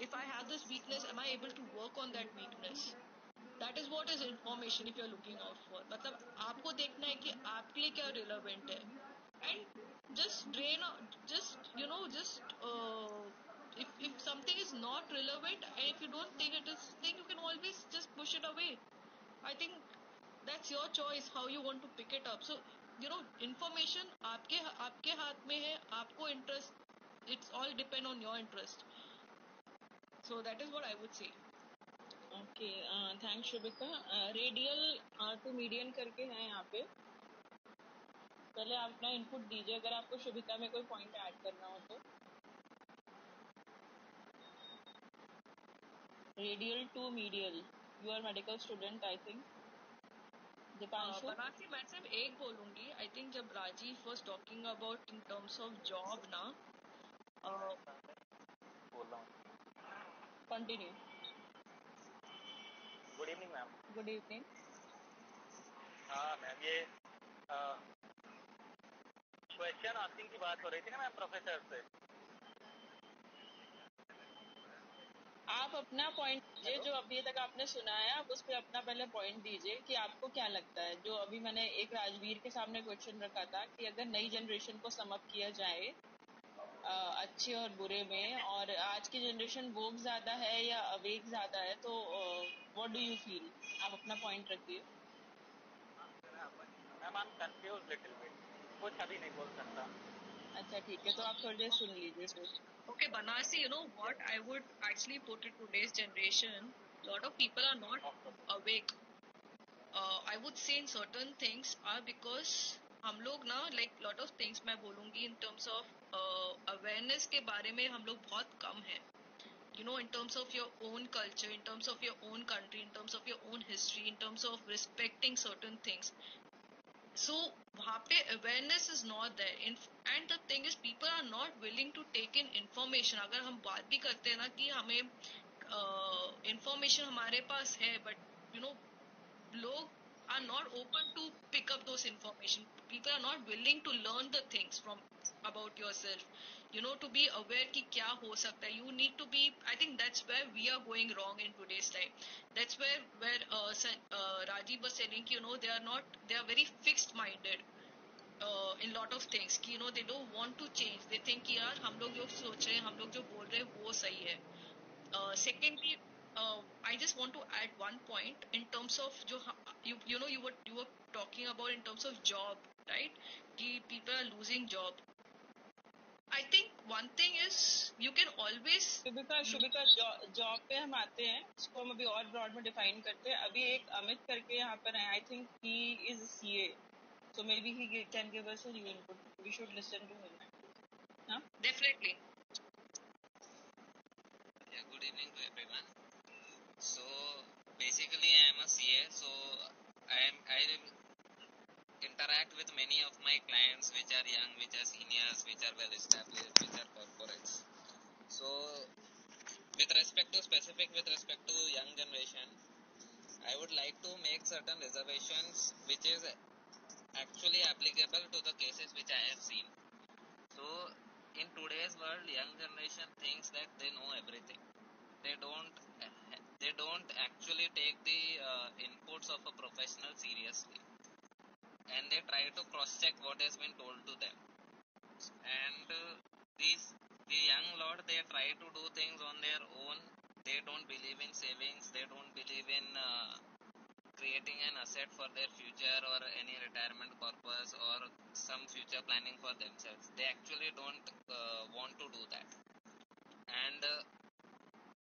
if I have this weakness, am I able to work on that weakness? That is what is information if you're looking out for. मतलब आपको देखना है कि आपके लिए क्या relevant है. And just drain out, just you know, just uh, if if something is not relevant and if you don't think it is then you can always just push it away. I think that's your choice how you want to pick it up. So you know, information आपके आपके हाथ में है आपको interest. It's all depend on your interest. So that is what I would say. Okay thanks Shubhika radial to medium करके है यहाँ पे। पहले आप अपना इनपुट दीजिए अगर आपको शुभिका में कोई पॉइंट ऐड करना हो तो। Radial to medial you are medical student I think Banarasi मैं सिर्फ़ एक बोलूँगी। आई थिंक जब Rajiv was talking about in terms of job ना हूँ continue good evening ma'am good evening हाँ मैम ये क्वेश्चन आस्किंग की बात हो रही थी ना मैम प्रोफेसर से? आप अपना पॉइंट दीजिए जो अभी तक आपने सुना है आप उस पर अपना पहले पॉइंट दीजिए कि आपको क्या लगता है। जो अभी मैंने एक राजवीर के सामने क्वेश्चन रखा था कि अगर नई जनरेशन को समअप किया जाए अच्छे और बुरे में और आज की जनरेशन वोक ज़्यादा है या अवेक ज़्यादा है तो व्हाट डू यू फील आप अपना पॉइंट रखिए। Ma'am I am confuse little bit कुछ अभी नहीं बोल सकता। अच्छा ठीक है तो आप थोड़ी देर सुन लीजिए फिर। Lot of people are not awake. Uh, I would say in certain things are because हम लोग ना लाइक लॉट ऑफ़ थिंग्स मैं बोलूँगी इन टर्म्स ऑफ़ अवेयरनेस के बारे में हम लोग बहुत कम है। You know in terms of your own culture in terms of your own country in terms of your own history in terms of respecting certain things so वहाँ पे awareness is not there in end the thing is people are not willing to take in information अगर हम बात भी करते हैं ना कि हमें इन्फॉर्मेशन uh, हमारे पास है बट यू नो लोग are not open to pick up those information people are not willing to learn the things from about yourself you know to be aware ki kya ho sakta you need to be i think that's where we are going wrong in today's time that's where where uh, uh, rajiv was saying you know they are not they are very fixed minded uh, in lot of things कि you know they don't want to change they think कि यार हम लोग जो सोच रहे हैं हम लोग जो बोल रहे हैं वो सही है uh, uh, I just want to add one point in terms of जो you know you were you were talking about in terms of job right कि people are losing job I think one thing is you can always Subita Subita job पे हम आते हैं उसको हम अभी और ब्रॉड में डिफाइन करते हैं। अभी एक अमित करके यहाँ पर है I think he is C A so maybe he can give us new input we should listen to him definitely good evening to everyone so basically I am a CA so I am I interact with many of my clients which are young, which are seniors, which are well established, which are corporates. So with respect to specific with respect to young generation, I would like to make certain reservations which is actually applicable to the cases which I have seen. So in today's world, young generation thinks that they know everything. They don't they don't actually take the uh, inputs of a professional seriously and they try to cross check what has been told to them and uh, these the young lord they try to do things on their own they don't believe in savings they don't believe in uh, creating an asset for their future or any retirement purpose or some future planning for themselves they actually don't uh, want to do that and uh,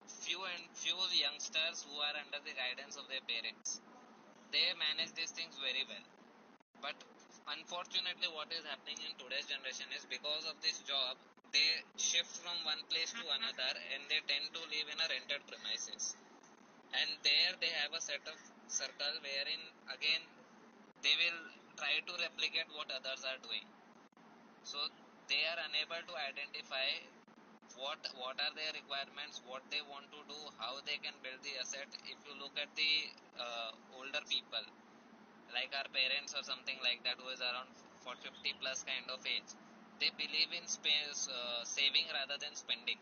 few and few youngsters who are under the guidance of their parents. They manage these things very well. But unfortunately what is happening in today's generation is because of this job, they shift from one place to another and they tend to live in a rented premises. And there they have a set of circle wherein again they will try to replicate what others are doing. So they are unable to identify what what are their requirements, what they want to do, how they can build the asset. If you look at the uh, older people, like our parents or something like that, who is around 40, 50 plus kind of age, they believe in space, uh, saving rather than spending.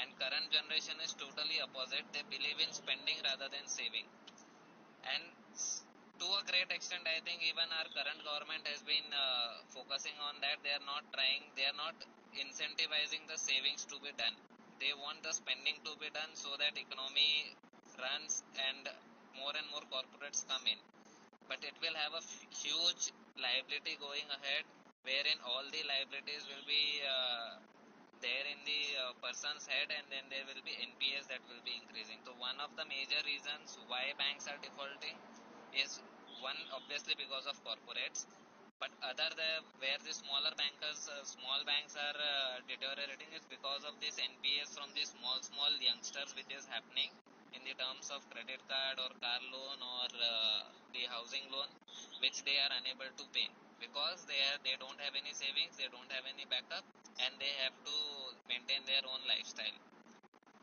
and current generation is totally opposite. They believe in spending rather than saving. And to a great extent i think even our current government has been uh, focusing on that. They are not trying they are not incentivizing the savings to be done. They want the spending to be done so that economy runs and more and more corporates come in but it will have a huge liability going ahead wherein all the liabilities will be uh, there in the uh, person's head and then there will be NPS that will be increasing. So one of the major reasons why banks are defaulting is one obviously because of corporates but other the where the smaller bankers uh, small banks are uh, deteriorating is because of this NPS from the small small youngsters which is happening in the terms of credit card or car loan or uh, the housing loan which they are unable to pay because they are they don't have any savings they don't have any backup and they have to maintain their own lifestyle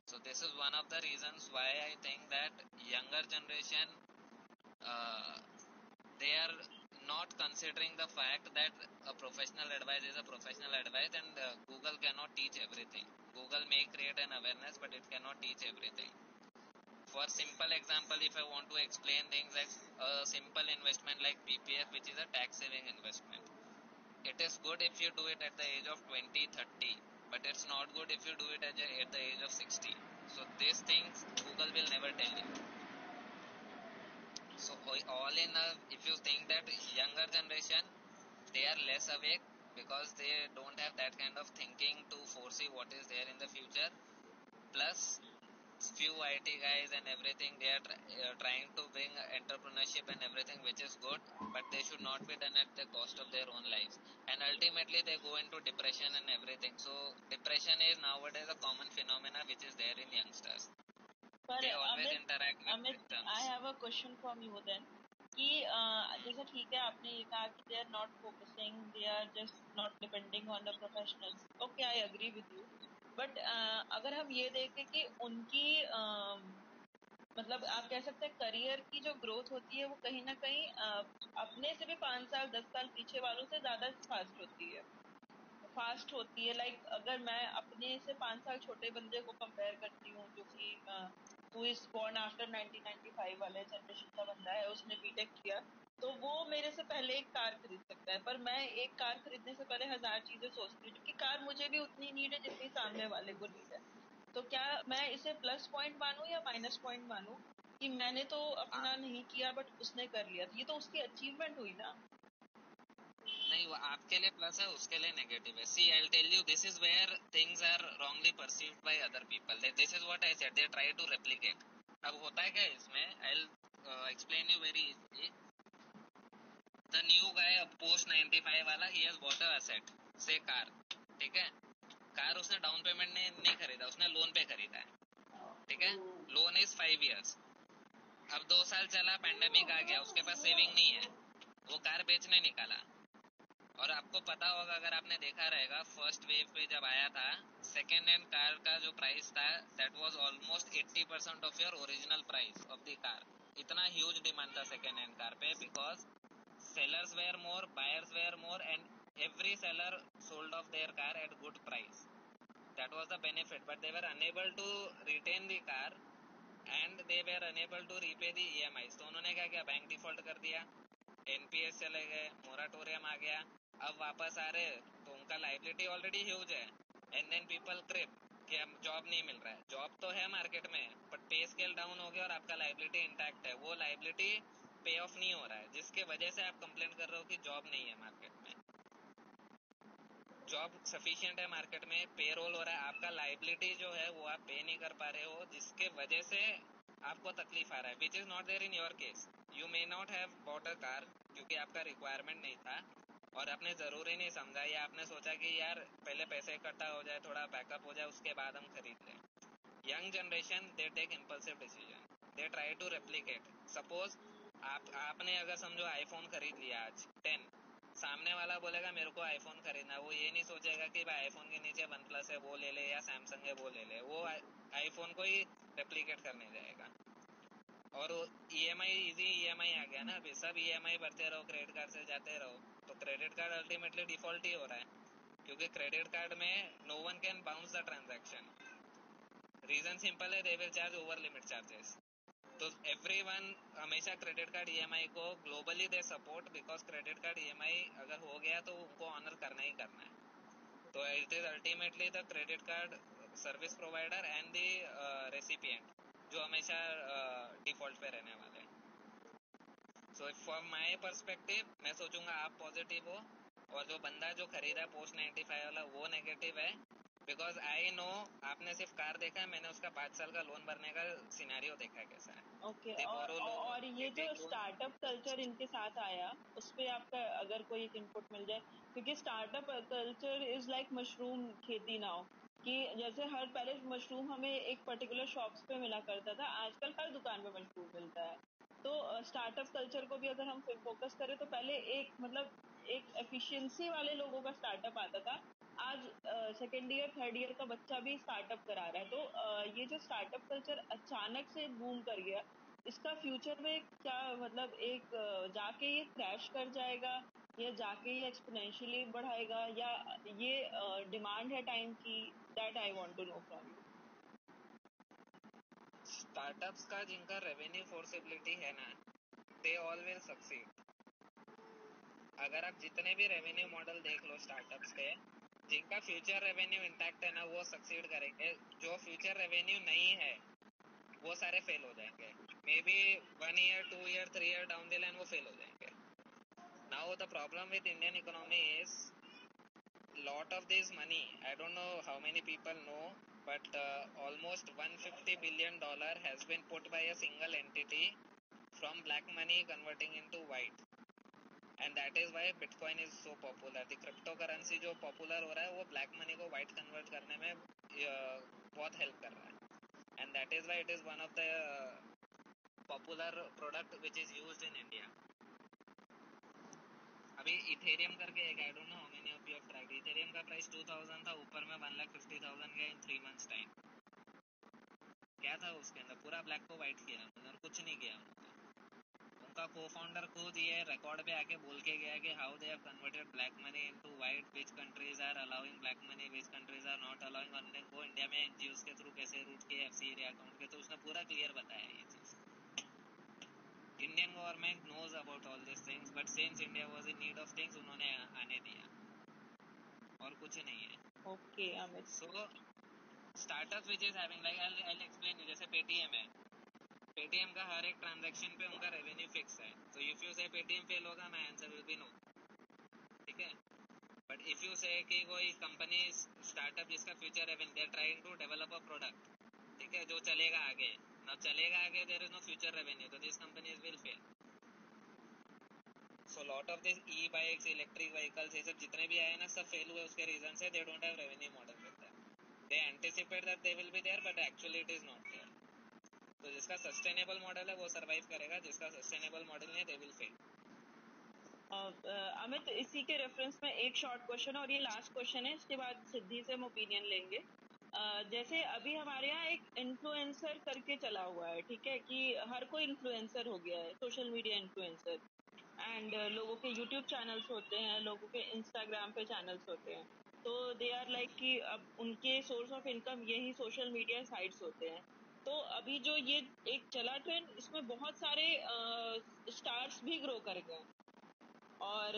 so this is one of the reasons why i think that younger generation uh, they are not considering the fact that a professional advice is a professional advice and uh, Google cannot teach everything. Google may create an awareness but it cannot teach everything. For simple example, if I want to explain things like a simple investment like PPF which is a tax saving investment. It is good if you do it at the age of 20, 30 but it's not good if you do it at the age of 60. So these things Google will never tell you. So all in all, if you think that younger generation, they are less awake because they don't have that kind of thinking to foresee what is there in the future. Plus, few IT guys and everything, they are uh, trying to bring entrepreneurship and everything, which is good, but they should not be done at the cost of their own lives. And ultimately, they go into depression and everything. So, depression is nowadays a common phenomena which is there in youngsters. पर they always Amit interact with Amit victims. I have a question from you then कि अ, जैसे ठीक है आपने ये कहा कि they are not focusing they are just not depending on the professionals okay I agree with you but अगर हम ये देखें कि उनकी अम, मतलब आप कह सकते हैं करियर की जो ग्रोथ होती है वो कहीं ना कहीं अ, अपने से भी पाँच साल दस साल पीछे वालों से ज़्यादा फास्ट होती है। फास्ट होती है। लाइक अगर मैं अपने से पाँच साल छोटे बंदे को कंपेयर करती हूँ जो कि हु इज़ बॉर्न आफ्टर 1995 वाले जनरेशन का बंदा है उसने बीटेक किया तो वो मेरे से पहले एक कार खरीद सकता है, पर मैं एक कार खरीदने से पहले हज़ार चीज़ें सोचती हूँ, क्योंकि कार मुझे भी उतनी नीड है जितनी सामने वाले को नीड है। तो क्या मैं इसे प्लस पॉइंट मानूं या माइनस पॉइंट मानूं? कि मैंने तो अपना नहीं किया बट उसने कर लिया। ये तो उसकी अचीवमेंट हुई ना। नहीं, वो आपके लिए प्लस है, उसके लिए नेगेटिव है। See I tell you this is where things are wrongly perceived by other people this is what I said they try to replicate अब होता है क्या इसमें? I explain you very easily the new guy post 95 वाला ही a asset से car ठीक है? Car उसने डाउन पेमेंट ने नहीं खरीदा. उसने लोन पे खरीदा है. ठीक है? लोन इज़ फाइव इयर्स अब दो साल चला पैंडेमिक आ गया. उसके पास सेविंग नहीं है. वो कार बेचने निकाला. और आपको पता होगा, अगर आपने देखा रहेगा फ़र्स्ट वेव पे जब आया था सेकेंड हैंड कार का जो प्राइस था that was almost 80 percent of your original price of the car इतना ह्यूज डिमांड था सेकेंड हैंड कार पे because sellers were more buyers were more and every seller sold off their car at good price that was the benefit but they were unable to retain the car and they were unable to repay the EMIs तो उन्होंने क्या किया bank default कर दिया NPS चले गए moratorium आ गया अब वापस आ रहे तो उनका लाइबिलिटी ऑलरेडी ह्यूज है एंड देन पीपल क्रिप कि अब जॉब नहीं मिल रहा है जॉब तो है मार्केट में बट पे स्केल डाउन हो गया और आपका लाइबिलिटी इंटैक्ट है वो लाइबिलिटी पे ऑफ़ नहीं हो रहा है, जिसके वजह से आप कंप्लेन कर रहे हो कि जॉब नहीं है मार्केट में। जॉब सफिशियंट है मार्केट में पे रोल हो रहा है, आपका लाइबिलिटी जो है वो आप पे नहीं कर पा रहे हो, जिसके वजह से आपको तकलीफ़ आ रहा है which is not there in your case you may not have bought a car क्योंकि आपका रिक्वायरमेंट नहीं था, और आपने ज़रूरी नहीं समझा, या आपने सोचा कि यार पहले पैसे इकट्ठा हो जाए, थोड़ा बैकअप हो जाए, उसके बाद हम खरीद लें। Young generation they take impulsive decision they try to replicate suppose आप, आपने अगर समझो आईफोन खरीद लिया आज टेन सामने वाला बोलेगा, मेरे को आईफोन खरीदना वो ये नहीं सोचेगा कि भाई आईफोन के नीचे वन प्लस है, वो ले ले, या सैमसंग है, वो ले ले। वो आईफोन को ही रेप्लीकेट करने जाएगा। और E M I easy E M I आ गया ना अभी। सब ई एम आई भरते रहो क्रेडिट कार्ड से जाते रहो। तो क्रेडिट कार्ड अल्टीमेटली डिफ़ॉल्ट ही हो रहा है। क्योंकि क्रेडिट कार्ड में no one can bounce the transaction reason simple है they will charge over limit charges तो एवरी वन हमेशा क्रेडिट कार्ड ईएमआई को globally they support because credit card EMI अगर हो गया तो उनको ऑनर करना ही करना है। तो it is ultimately the credit card service provider and the recipient जो हमेशा डिफ़ॉल्ट पे रहने वाले हैं। सो फ्रॉम माई परस्पेक्टिव मैं सोचूँगा आप पॉजिटिव हो और जो बंदा जो खरीदा पोस्ट 95 वाला वो नेगेटिव है बिकॉज़ आई नो आपने सिर्फ़ कार देखा है मैंने उसका पाँच साल का लोन भरने का सिनेरियो देखा है कैसा है। ओके They और, और ये जो स्टार्टअप कल्चर इनके साथ आया उस पर आपका अगर कोई एक इनपुट मिल जाए क्योंकि startup culture is like mushroom खेती नाउ कि जैसे हर पहले मशरूम हमें एक पर्टिकुलर शॉप्स पे मिला करता था आजकल हर दुकान में मशरूम मिलता है। तो स्टार्टअप कल्चर को भी अगर हम फोकस करें तो पहले एक मतलब एक एफिशिएंसी वाले लोगों का स्टार्टअप आता था। आज सेकेंड ईयर थर्ड ईयर का बच्चा भी स्टार्टअप करा रहा है। तो uh, ये जो स्टार्टअप कल्चर अचानक से बूम कर गया इसका फ्यूचर में क्या मतलब एक जाके ये क्रैश कर जाएगा या जाके ये एक्सपोनेंशियली बढ़ाएगा या ये डिमांड है टाइम की that I want to know from you startups का जिनका रेवेन्यू फोर्सिबिलिटी है ना दे ऑल विल सक्सीड अगर आप जितने भी रेवेन्यू मॉडल देख लो स्टार्टअप्स के जिनका फ्यूचर रेवेन्यू इंटैक्ट है ना वो सक्सीड करेंगे। जो फ्यूचर रेवेन्यू नहीं है वो सारे फेल हो जाएँगे। Maybe one year two year three year down the line वो फेल हो जाएँगे। Now the problem with Indian economy is lot of this money i don't know how many people know but uh, almost 150 billion dollar has been put by a single entity from black money converting into white. And that is why bitcoin is so popular the crypto currency जो popular हो रहा है, वो black money को white convert करने में बहुत help कर रहा है। And that is why it is one of the popular product which is use in India अभी इथेरियम करके एक I don't know how many of you have tried ethereum का प्राइस 2000 था, ऊपर में 150000 गया इन 3 मंथ्स टाइम क्या था उसके अंदर? पूरा ब्लैक को व्हाइट किया। मतलब कुछ नहीं किया। उनका को फाउंडर खुद ये रिकॉर्ड पे आके बोल के गया कि how they have converted black money into white which countries are allowing black money which countries are not allowing और वो इंडिया में एनजीओ के थ्रू कैसे रूट किए एफसी एरिया अकाउंट के तो उसने पूरा क्लियर बताया ये चीज़। Indian government knows about all this things but since India was in need of things उन्होंने आने दिया। और कुछ नहीं है। Okay Amit so startup which is having like I I explain जैसे पेटीएम है। पेटीएम का हर एक ट्रांजैक्शन पे उनका रेवेन्यू फिक्स है। तो if you say Paytm fail होगा मैं आंसर विल बी नो ठीक है? बट इफ़ यू से कि कोई कंपनी स्टार्टअप जिसका future revenue they trying to develop a product ठीक है, जो चलेगा आगे। ना चलेगा आगे there is no future revenue तो this companies will fail so lot of this E bikes electric vehicles ये सब जितने भी आए ना, सब फेल हुए उसके रीजन से they don't have revenue model they anticipate that they will be there but actually it is not तो जिसका सस्टेनेबल मॉडल है वो सरवाइव करेगा। जिसका सस्टेनेबल मॉडल नहीं है दे विल फेल अमित इसी के रेफरेंस में एक शॉर्ट क्वेश्चन और ये लास्ट क्वेश्चन है। इसके बाद सिद्धि से हम ओपिनियन लेंगे। Uh, जैसे अभी हमारे यहाँ एक इन्फ्लुएंसर करके चला हुआ है ठीक है कि हर कोई इन्फ्लुएंसर हो गया है सोशल मीडिया इन्फ्लुएंसर एंड लोगों के यूट्यूब चैनल्स होते हैं लोगों के इंस्टाग्राम पे चैनल्स होते हैं। तो दे आर लाइक कि अब उनके सोर्स ऑफ़ इनकम यही सोशल मीडिया साइट्स होते हैं। तो अभी जो ये एक चला ट्रेंड इसमें बहुत सारे स्टार्स भी ग्रो कर गए और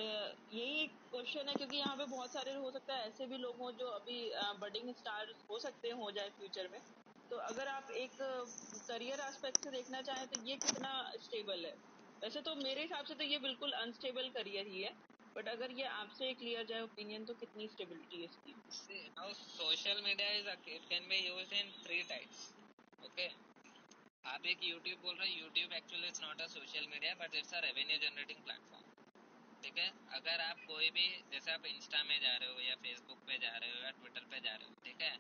यही एक क्वेश्चन है क्योंकि यहाँ पे बहुत सारे हो सकता है ऐसे भी लोग हों जो अभी बडिंग स्टार हो सकते हैं हो जाए फ्यूचर में। तो अगर आप एक करियर एस्पेक्ट से देखना चाहें तो ये कितना स्टेबल है। वैसे तो मेरे हिसाब से तो ये बिल्कुल अनस्टेबल करियर ही है बट अगर ये आपसे क्लियर जाए ओपिनियन तो कितनी स्टेबिलिटी है इसकी? Now social media is a, it can be used Okay. आप एक YouTube बोल रहे हो, YouTube actually it's not a social media but it's a revenue generating platform ठीक है? अगर आप कोई भी, जैसे आप इंस्टा में जा रहे हो या फेसबुक पे जा रहे हो या ट्विटर पे जा रहे हो, ठीक है?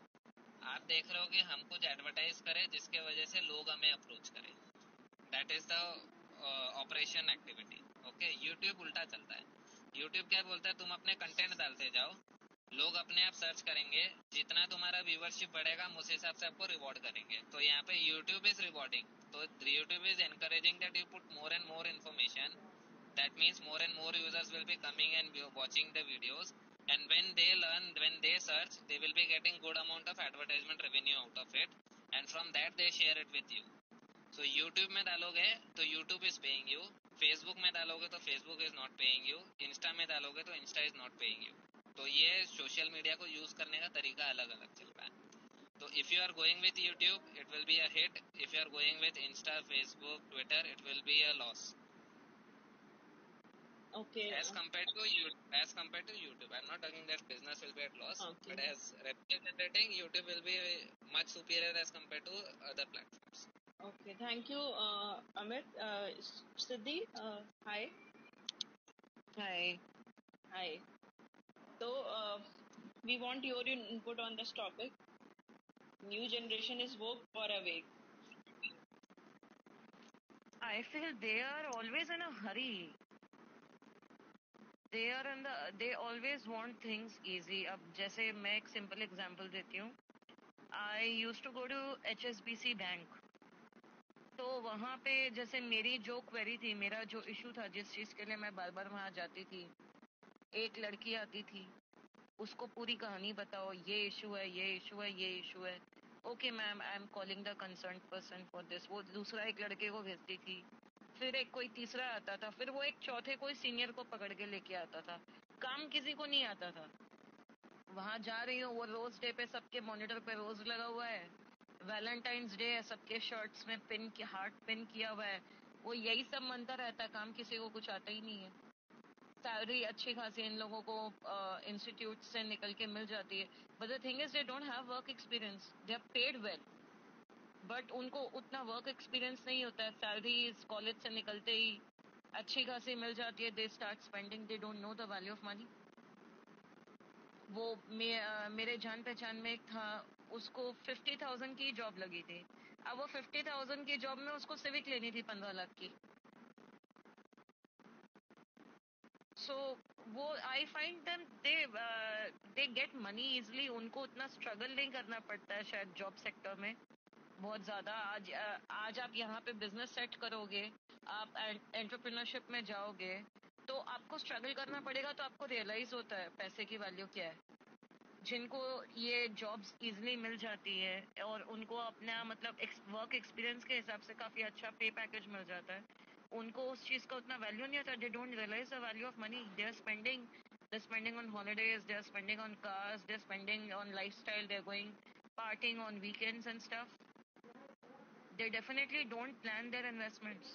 आप देख रहे हो कि हम कुछ एडवर्टाइज करें जिसके वजह से लोग हमें अप्रोच करें। That is the operation activity okay YouTube उल्टा चलता है। यूट्यूब क्या बोलता है? तुम अपने कंटेंट डालते जाओ। लोग अपने आप सर्च करेंगे, जितना तुम्हारा व्यूवरशिप बढ़ेगा, हम उस हिसाब से आपको रिवॉर्ड करेंगे। तो यहाँ पे यूट्यूब इज़ रिवॉर्डिंग तो YouTube is encouraging that you put more and more information that means more and more users will be coming and watching the videos. And when they learn, when they search, they will be getting good amount of advertisement revenue out of it. And from that they share it with you so YouTube में डालोगे तो YouTube is paying you Facebook में डालोगे तो Facebook is not paying you Insta में डालोगे तो Insta is not paying you तो ये सोशल मीडिया को यूज़ करने का तरीका अलग अलग चल रहा है तो if you are going with YouTube it will be a hit if you are going with Insta Facebook Twitter it will be a loss Okay. as compared to you as compared to youtube i'm not talking that business will be at loss Okay. but as revenue generating youtube will be much superior as compared to other platforms Okay. Thank you, uh, Amit. Uh, Siddhi, uh, hi. Hi. Hi. So, uh, we want your input on this topic. New generation is woke or awake? I feel they are always in a hurry. They are in the they always want things easy. अब जैसे मैं एक simple example देती हूँ. I used to go to HSBC bank. तो वहाँ पे जैसे मेरी जो क्वेरी थी मेरा जो इशू था जिस चीज़ के लिए मैं बार बार वहाँ जाती थी एक लड़की आती थी। उसको पूरी कहानी बताओ। ये इशू है, ये इशू है, ये इशू है। Okay ma'am I am calling the concern person for this वो दूसरा एक लड़के को भेजती थी। फिर एक कोई तीसरा आता था। फिर वो एक चौथे कोई सीनियर को पकड़ के लेके आता था। काम किसी को नहीं आता था। वहाँ जा रही हूँ। वो रोज डे पे सबके मॉनिटर पे रोज लगा हुआ है। वैलेंटाइंस डे है। सबके शर्ट्स में पिन की हार्ट पिन किया हुआ है। वो यही सब मनता रहता है। काम किसी को कुछ आता ही नहीं है। सैलरी अच्छी खासी इन लोगों को इंस्टीट्यूट से निकल के मिल जाती है। But the thing is they don't have work experience they are paid well but उनको उतना वर्क एक्सपीरियंस नहीं होता है। सैलरी कॉलेज से निकलते ही अच्छी खासी मिल जाती है। They start spending they don't know the value of money वो मे, अ, मेरे जान पहचान में एक था। उसको फिफ्टी थाउज़ेंड की जॉब लगी थी। अब वो फिफ्टी थाउज़ेंड की जॉब में उसको सिविक लेनी थी पंद्रह लाख की। सो वो I find them they they get money easily उनको उतना स्ट्रगल नहीं करना पड़ता है शायद जॉब सेक्टर में। बहुत ज़्यादा। आज आज आप यहाँ पे बिज़नेस सेट करोगे, आप एंटरप्रेन्योरशिप में जाओगे तो आपको स्ट्रगल करना पड़ेगा तो आपको रियलाइज़ होता है पैसे की वैल्यू क्या है। जिनको ये जॉब्स इजीली मिल जाती है, और उनको अपना मतलब वर्क एक्सपीरियंस के हिसाब से काफ़ी अच्छा पे पैकेज मिल जाता है। उनको उस चीज़ का उतना वैल्यू नहीं आता they don't realize the value of money they are spending they are spending on holidays they are spending on cars they are spending on lifestyle they are going partying on weekends and stuff. They definitely don't plan their investments.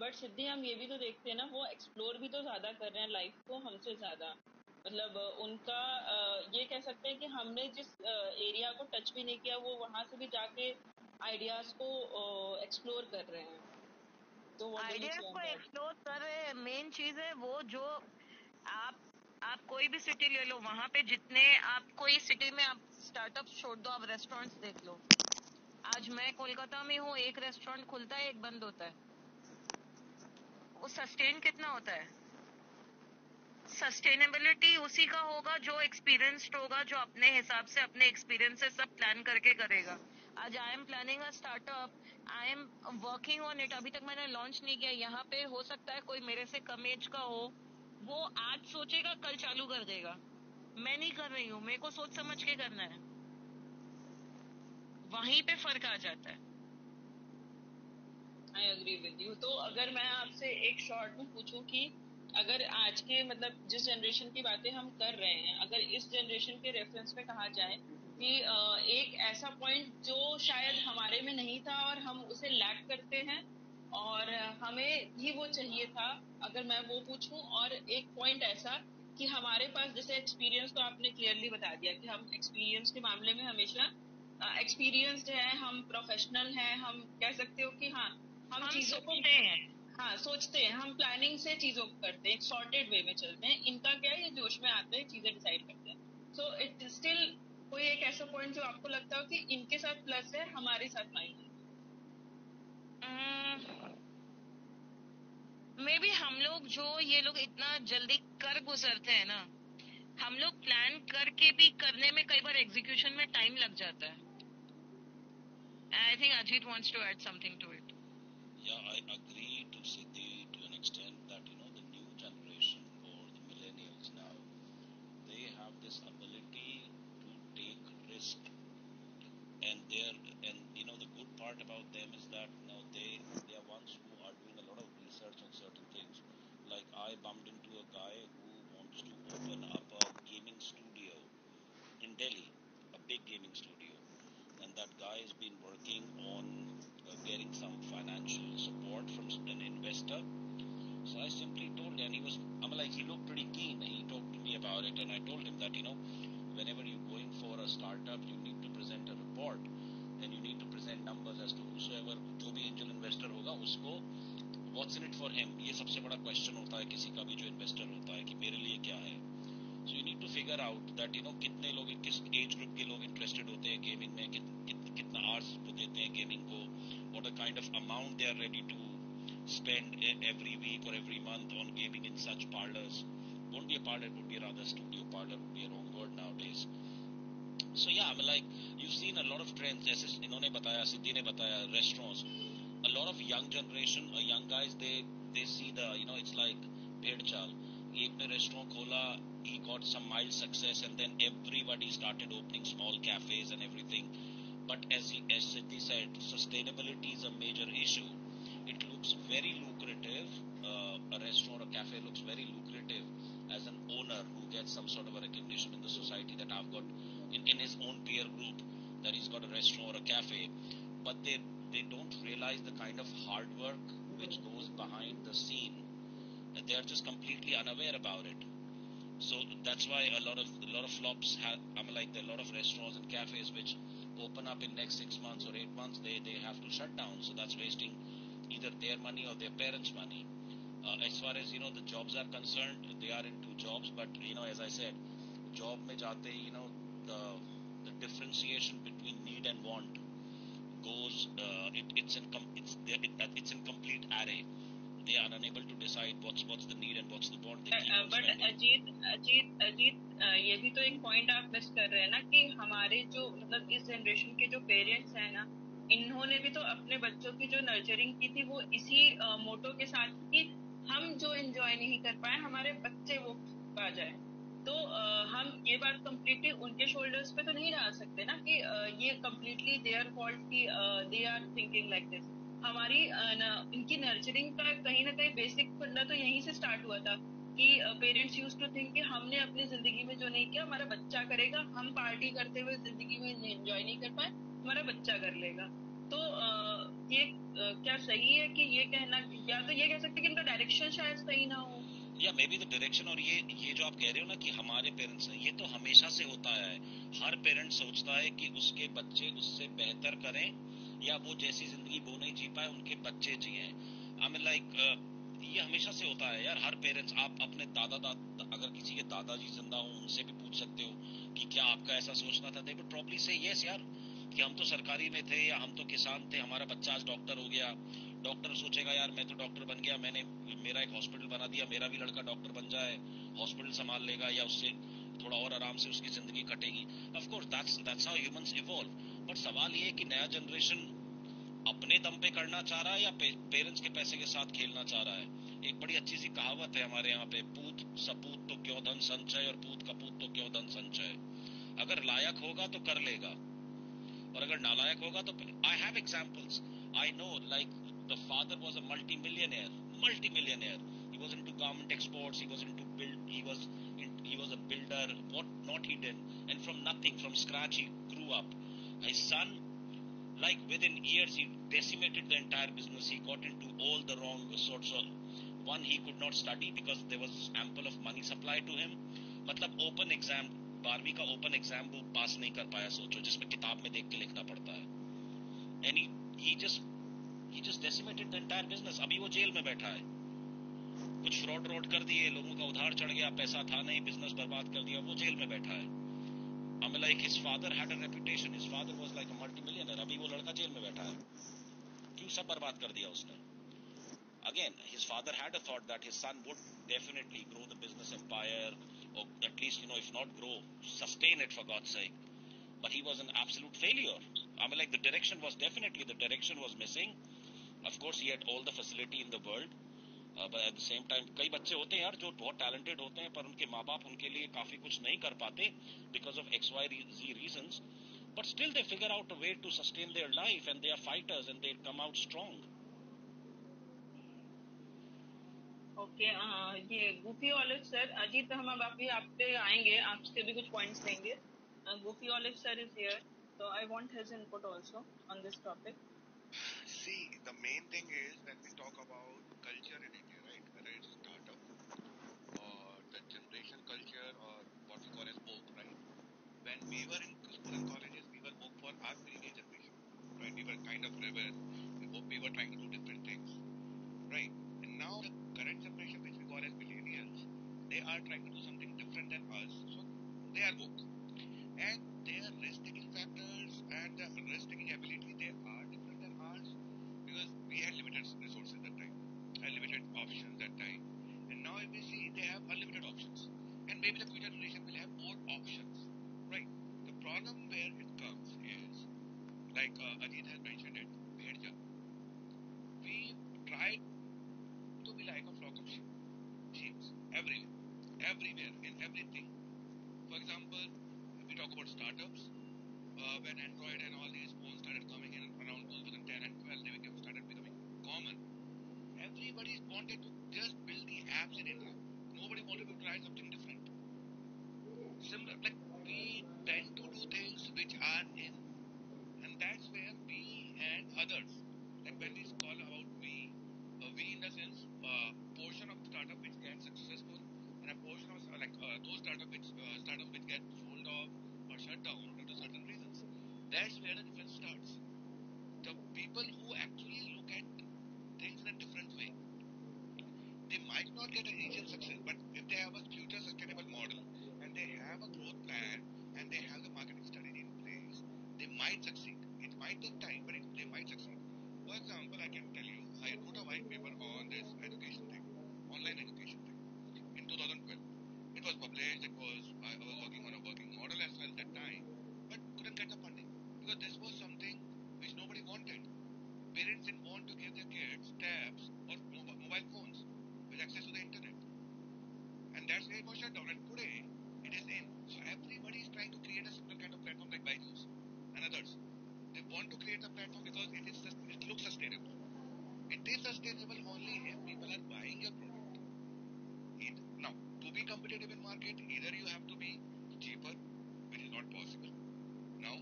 But Siddhi हम ये भी तो देखते हैं ना, वो explore भी तो ज़्यादा कर रहे हैं लाइफ को हमसे ज़्यादा. मतलब उनका ये कह सकते हैं कि हमने जिस एरिया को टच भी नहीं किया, वो वहाँ से भी जाके आइडियाज़ को एक्सप्लोर कर रहे हैं. तो you आइडियाज़ को एक्सप्लोर कर रहे हैं। मेन चीज़ है वो जो आप आप कोई भी सिटी ले लो वहाँ पे जितने आप कोई सिटी में आप स्टार्टअप छोड़ दो आप रेस्टोरेंट्स देख लो। आज मैं कोलकाता में हूँ एक रेस्टोरेंट खुलता है एक बंद होता है। वो सस्टेन कितना होता है? सस्टेनेबिलिटी उसी का होगा जो एक्सपीरियंस्ड होगा जो अपने हिसाब से अपने एक्सपीरियंस से सब प्लान करके करेगा। आज I am planning a startup I am working on it अभी तक मैंने लॉन्च नहीं किया। यहाँ पे हो सकता है कोई मेरे से कम एज का हो। वो आज सोचेगा, कल चालू कर देगा। मैं नहीं कर रही हूँ। मेरे को सोच समझ के करना है। वहीं पे फ़र्क आ जाता है। आई अग्री विद यू तो अगर मैं आपसे एक शॉर्ट में पूछूँ कि अगर आज के मतलब जिस जनरेशन की बातें हम कर रहे हैं, अगर इस जनरेशन के रेफरेंस में कहा जाए कि एक ऐसा पॉइंट जो शायद हमारे में नहीं था और हम उसे लैक करते हैं और हमें भी वो चाहिए था। अगर मैं वो पूछूँ और एक पॉइंट ऐसा कि हमारे पास जैसे एक्सपीरियंस तो आपने क्लियरली बता दिया कि हम एक्सपीरियंस के मामले में हमेशा एक्सपीरियंस्ड है हम प्रोफेशनल हैं हम कह सकते हो कि हाँ हम हम चीज़ों को हैं। हाँ सोचते हैं हम प्लानिंग से चीज़ों को करते हैं एक सॉर्टेड वे में चलते हैं। इनका क्या है ये जोश में आते हैं चीज़ें डिसाइड करते हैं। सो इट स्टिल कोई एक ऐसा पॉइंट जो आपको लगता हो कि इनके साथ प्लस है हमारे साथ माइनस मे बी हम लोग जो ये लोग इतना जल्दी कर गुजरते हैं ना हम लोग प्लान करके भी करने में कई बार एग्जीक्यूशन में टाइम लग जाता है। I think Ajit wants to add something to it Yeah, I agree. bumped into a guy who wants to open up a gaming studio in Delhi, a big gaming studio. And that guy has been working on uh, getting some financial support from an investor. So I simply told him, he was, I'm like, he looked pretty keen. He talked to me about it, and I told him that, you know, whenever you're going for a startup, you need to present a report. Then you need to present numbers as to whosoever, जो भी angel investor होगा, उसको what's in it for him? ये सबसे बड़ा question होता है किसी का भी जो investor होता है कि मेरे लिए क्या है So you need to figure out that you know कितने लोग किस एज ग्रुप के लोग इंटरेस्टेड होते हैं गेमिंग में कित, कित, कितना आवर्स देते हैं गेमिंग को what a kind of amount they are ready to spend e- every week or every month on gaming in such parlors won't be a parlor would be rather studio parlor would be a wrong word nowadays so yeah I mean like you've seen a lot of trends जैसे इन्होंने बताया सिद्धि ने बताया restaurants a lot of young generation or young guys they they see the you know it's like bhed chal ek restaurant he got some mild success and then everybody started opening small cafes and everything. But as he as Siddhi said sustainability is a major issue. It looks very lucrative. Uh, a restaurant or cafe looks very lucrative as an owner who gets some sort of a recognition in the society that I've got in, in his own peer group that he's got a restaurant or a cafe. But they they don't realize the kind of hard work which goes behind the scene. They are just completely unaware about it. So that's why a lot of a lot of flops. Have, I'm mean, like there are a lot of restaurants and cafes which open up in next six months or eight months. They they have to shut down. So that's wasting either their money or their parents' money. Uh, as far as you know, the jobs are concerned, they are in two jobs. But you know, as I said, job me jate, you know, the the differentiation between need and want goes uh, it, it's in com- it's there- it, it's in complete array they are unable to decide what's what's the need and what's the want they but spending. Ajit Ajit Ajit uh, ये भी तो एक point आप miss कर रहे हैं ना कि हमारे जो मतलब इस जनरेशन के जो पेरेंट्स हैं ना इन्होंने भी तो अपने बच्चों की जो नर्चरिंग की थी वो इसी मोटो के साथ कि हम जो एंजॉय नहीं कर पाए हमारे बच्चे वो पा जाए तो अ, हम ये बात कम्प्लीटली उनके शोल्डर्स पे तो नहीं डाल सकते ना कि अ, ये कम्प्लीटली देयर फॉल्ट की they are thinking like this हमारी इनकी नर्चरिंग का कहीं ना कहीं बेसिक फंडा तो यहीं से स्टार्ट हुआ था कि पेरेंट्स यूज़ टू थिंक कि हमने अपनी ज़िंदगी में जो नहीं किया हमारा बच्चा करेगा हम पार्टी करते हुए ज़िंदगी में एंजॉय नहीं कर पाए हमारा बच्चा कर लेगा। तो ये क्या सही है कि ये कहना या तो ये कह सकते कि इनका डायरेक्शन शायद सही ना हो? या मे बी द डायरेक्शन और ये ये जो आप कह रहे हो ना कि हमारे पेरेंट्स ये तो हमेशा से होता है। हर पेरेंट सोचता है कि उसके बच्चे उससे बेहतर करें, या वो जैसी ज़िंदगी वो नहीं जी पाए, उनके बच्चे जिए। आई मीन लाइक ये हमेशा से होता है यार, हर पेरेंट्स आप अपने दादा दादा अगर किसी के दादाजी ज़िंदा हो, उनसे भी पूछ सकते हो कि क्या आपका ऐसा सोचना था? They would probably say yes यार, कि हम तो सरकारी में थे, या हम तो किसान थे, हमारा बच्चा आज डॉक्टर हो गया। डॉक्टर सोचेगा, यार, मैं तो डॉक्टर बन गया, मैंने मेरा एक हॉस्पिटल बना दिया, मेरा भी लड़का डॉक्टर बन जाए, हॉस्पिटल संभाल लेगा या उससे थोड़ा और आराम से उसकी ज़िंदगी कटेगी। Of course that's that's how humans evolve but सवाल ये है कि नया जनरेशन अपने दम पे करना चाह रहा है या पेरेंट्स के पैसे के साथ खेलना चाह रहा है? एक बड़ी अच्छी सी कहावत है हमारे यहाँ पे, पूत सपूत तो क्यों धन संचय और पूत कपूत तो क्यों धन संचय? अगर लायक होगा तो कर लेगा, और अगर नालायक होगा तो I have examples I know like the father was a multi millionaire multi millionaire he was into garment exports he was into build he was in, he was a builder what not he did and from nothing from scratch he grew up his son like within years he decimated the entire business he got into all the wrong sorts of one he could not study because there was ample of money supplied to him मतलब open exam बारहवीं का open exam वो पास नहीं कर पाया सोचो जिसमें किताब में देख के लिखना पड़ता है and he just he the business है कुछ फ्रॉड रोड कर दिए लोगों का उधार चढ़ गया पैसा था नहीं बिज़नेस बर्बाद कर दिया वो जेल में बैठा है I mean, like his father had a reputation. His father was like a multi-millionaire. अभी वो लड़का जेल में बैठा है क्यों सब बर्बाद कर दिया उसने his father had a thought that his son would definitely grow the business empire or at least you know if not grow sustain it for god's sake but he was an absolute failure i mean like the direction was definitely the direction was missing of course he had all the facility in the world uh, but at the same time कई बच्चे होते हैं यार जो बहुत talented होते हैं पर उनके माँ बाप उनके लिए काफ़ी कुछ नहीं कर पाते because of x y z reasons but still they figure out a way to sustain their life and they are fighters and they come out strong okay ये गुफी ऑलिव सर अजीत हम अब अभी आप पे आएँगे आपसे भी कुछ पॉइंट्स लेंगे Goofy Olive sir is here so i want his input also on this topic See, the main thing is when we talk about culture in India, right? Whether it's startup or the generation culture or what we call as woke, right? When we were in school and colleges, we were woke for our previous generation, right? We were kind of rebel. We were- We were trying to do different things, right? And now the current generation, which we call as millennials, they are trying to do something different than us, so they are woke. And their risk-taking factors and the risk-taking ability, they are different than ours because we had limited resources at that time, and limited options that time. And now if we see, they have unlimited options. And maybe the future generation will have more options, right? The problem where it comes is, like uh, Ajit has mentioned it, Bhedja. We try to be like a flock of sheep, sheep everywhere, everywhere, in everything. For example, we talk about startups, uh, when Android and all these phones started coming in around 2010 and 12, they became, started becoming common. Everybody wanted to just build the apps in India. Nobody wanted to try something different. Similar, like we tend to do things which are in, and that's where we and others, like when we call about we, uh, we in the sense, uh, portion of the startup which get successful, and a portion of like uh, those startup which uh, startup which get sold off or shut down due to certain reasons. That's where the difference starts. The people who actually look at things in a different way, they might not get an initial success, but if they have a future sustainable model and they have a growth plan and they have the marketing strategy in place, they might succeed. It might take time, but it, they might succeed. For example, I can tell you, I wrote a white paper on this education thing, online education thing, in 2012. It was published. It was I was working on a working model as well at that time, but couldn't get the funding because this was something which nobody wanted. Parents didn't want to give their kids tabs or mobile, phones with access to the internet, and that's why it was shut down. And today it is in. So everybody is trying to create a similar kind of platform like Byju's and others. They want to create a platform because it is it looks sustainable. It is sustainable only if people are buying your product. To be competitive in market, either you have to be cheaper, which is not possible now,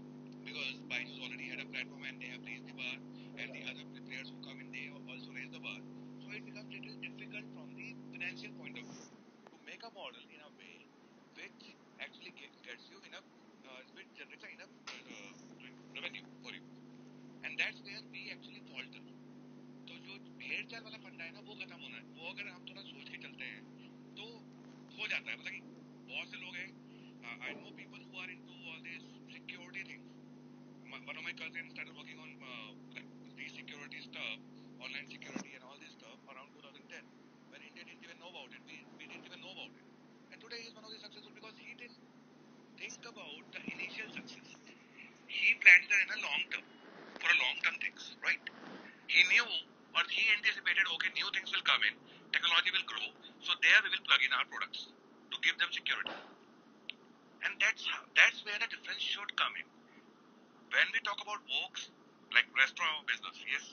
because Byju's already had a platform and they have raised the bar, and the other players who come in, they also raise the bar. So it becomes little difficult from the financial point of view to make a model in a way which actually get, gets you enough, uh, which generates enough uh, revenue for you. And that's where we actually falter. तो जो भेड़ चाल वाला फंडा है ना वो खत्म होना है वो अगर हम थोड़ा सोच के चलते हैं तो हो जाता है। मतलब बहुत से लोग हैं I know people who are into all this security thing one of my cousin started working on this security stuff online security and all this stuff around 2010 when India didn't even know about it we didn't even know about it and today he is one of the successful because he did think about the initial success he planned in a long term for a long term things right he knew और he anticipated okay new things will come in technology will grow, so there we will plug in our products to give them security. And that's how, that's where the difference should come in when we talk about walks, like restaurant business, yes,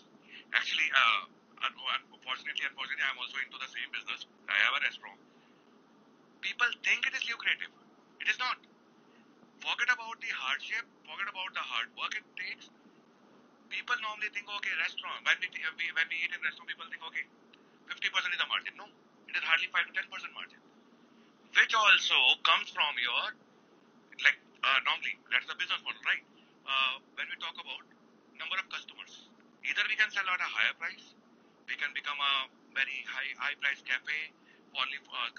actually, uh, unfortunately, unfortunately, I'm also into the same business. I have a restaurant. People think it is lucrative. It is not. Forget about the hardship. Forget about the hard work it takes. People normally think, okay, restaurant. When we when we eat in restaurant, people think, okay, 50% is the margin. No, it is hardly five to 10% margin, which also comes from your like uh, normally that is the business model, right? Uh, when we talk about number of customers, either we can sell at a higher price, we can become a very high high price cafe, only uh,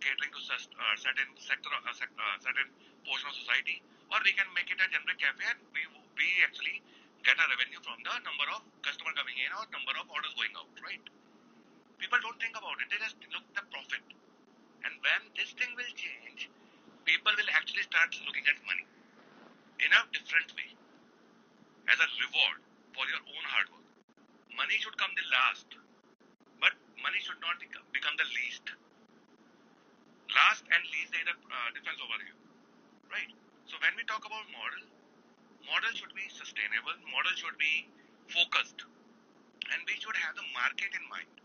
catering to sus- uh, certain sector, uh, uh, certain portion of society, or we can make it a generic cafe and we we actually get a revenue from the number of customer coming in or number of orders going out, right? People don't think about it; they just look the profit. And when this thing will change, people will actually start looking at money in a different way as a reward for your own hard work. Money should come the last, but money should not become, the least. Last and least, there is a uh, difference over here, right? So when we talk about model, model should be sustainable, model should be focused, and we should have the market in mind.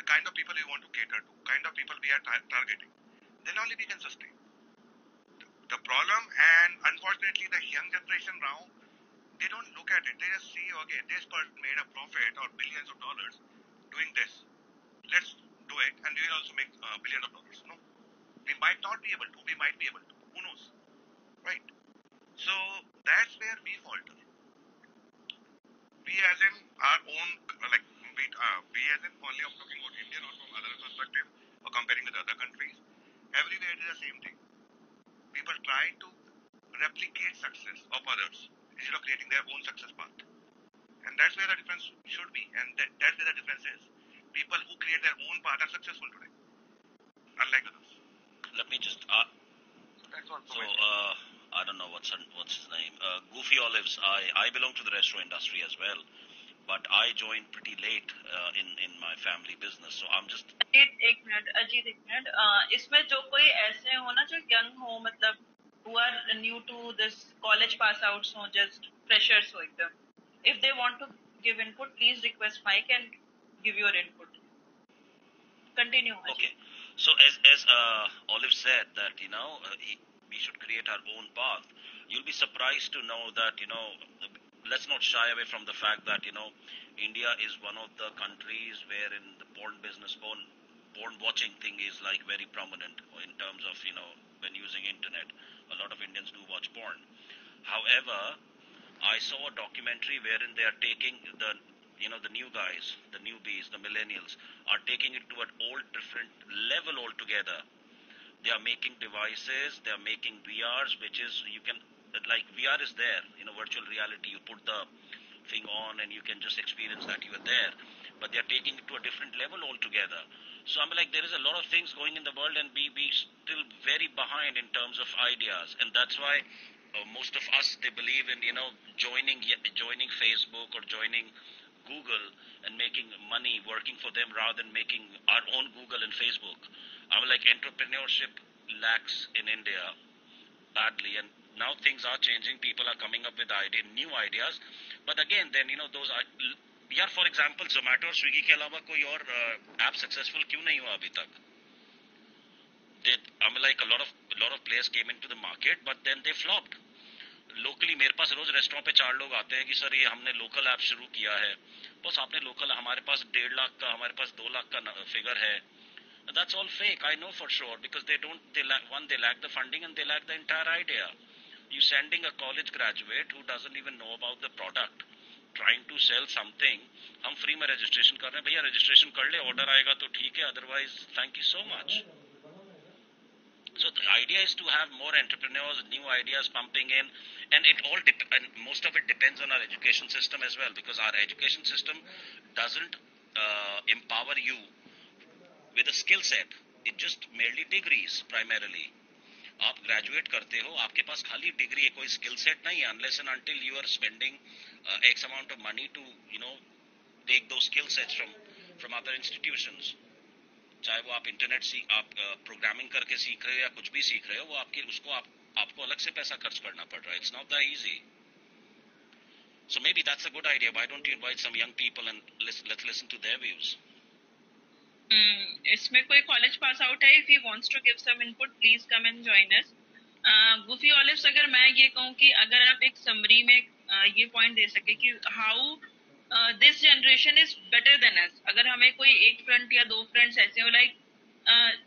The kind of people we want to cater to, kind of people we are tar- targeting, then only we can sustain. The problem, and unfortunately, the young generation now, they don't look at it. They just see, okay, this person made a profit or billions of dollars doing this. Let's do it, and we will also make uh, billions of dollars. No, we might not be able to. We might be able to. Who knows? Right. So that's where we falter. We, as in our own, like we, uh, we as in only of talking about India, not from other perspective or comparing with other countries. Everywhere it is the same thing. People try to replicate success of others instead of creating their own success path. And that's where the difference should be. And that, that's where the difference is. People who create their own path are successful today, unlike others. Let me just. Uh, So that's one so, point. uh, I don't know what's what's his name. Uh, Goofy Olives. I I belong to the restaurant industry as well, but I joined pretty late uh, in in my family business. So I'm just Ajit एक minute Ajit एक minute अ, इसमें जो कोई ऐसे हो ना जो young हो मतलब who are new to this college pass outs हो just freshers हो एकदम if they want to give input please request mic and give your input continue Ajit. Okay. So as as uh, Olive said that you know uh, he, we should create our own path. You'll be surprised to know that you know let's not shy away from the fact that you know India is one of the countries wherein the porn business porn porn watching thing is like very prominent in terms of you know when using internet. A lot of Indians do watch porn. However, I saw a documentary wherein they are taking the you know the new guys, the newbies, the millennials are taking it to an old different level altogether. They are making devices, they are making VRs, which is you can like VR is there, you know, virtual reality. You put the thing on and you can just experience that you are there. But they are taking it to a different level altogether. So I'm like, there is a lot of things going in the world, and we we still very behind in terms of ideas, and that's why uh, most of us they believe in you know joining joining Facebook or joining Google and making money working for them rather than making our own Google and Facebook. I'm like entrepreneurship lacks in India badly, and now things are changing. People are coming up with idea, new ideas, but again, then you know those are. यार for example Zomato और स्विगी के अलावा कोई और app successful क्यों नहीं हुआ अभी तक I mean, like a lot of a lot of players came into the market, but then they flopped. Locally मेरे पास रोज रेस्टोरेंट पे चार लोग आते हैं कि सर ये हमने लोकल ऐप शुरू किया है बस आपने लोकल हमारे पास डेढ़ लाख का हमारे पास दो लाख का फिगर है that's all fake i know for sure because they don't they lack one they lack the funding and they lack the entire idea you sending a college graduate who doesn't even know about the product trying to sell something हम free में registration कर रहे हैं भैया registration कर ले order आएगा तो ठीक है otherwise thank you so much So the idea is to have more entrepreneurs, new ideas pumping in, and it all dep- and most of it depends on our education system as well because our education system doesn't uh, empower you with a skill set. It just merely degrees primarily. आप graduate करते हो आपके पास खाली degree है कोई skill set नहीं है unless and until you are spending X amount of money to you know take those skill sets from from other institutions चाहे वो आप इंटरनेट सी आप प्रोग्रामिंग करके सीख रहे हो या कुछ भी सीख रहे हो वो आपके उसको आप आपको अलग से पैसा खर्च करना पड़ रहा है it's not the easy So maybe that's a good idea. Why don't you invite some young people and let's, let's listen to their views? Hmm, इसमें कोई कॉलेज पास आउट है? If you wants to give some input please come and join us Goofy Olives अगर मैं ये कहूँ कि अगर आप एक समरी में uh, ये पॉइंट दे सके कि how this generation is better than us अगर हमें कोई एक फ्रेंड या दो फ्रेंड्स ऐसे हो like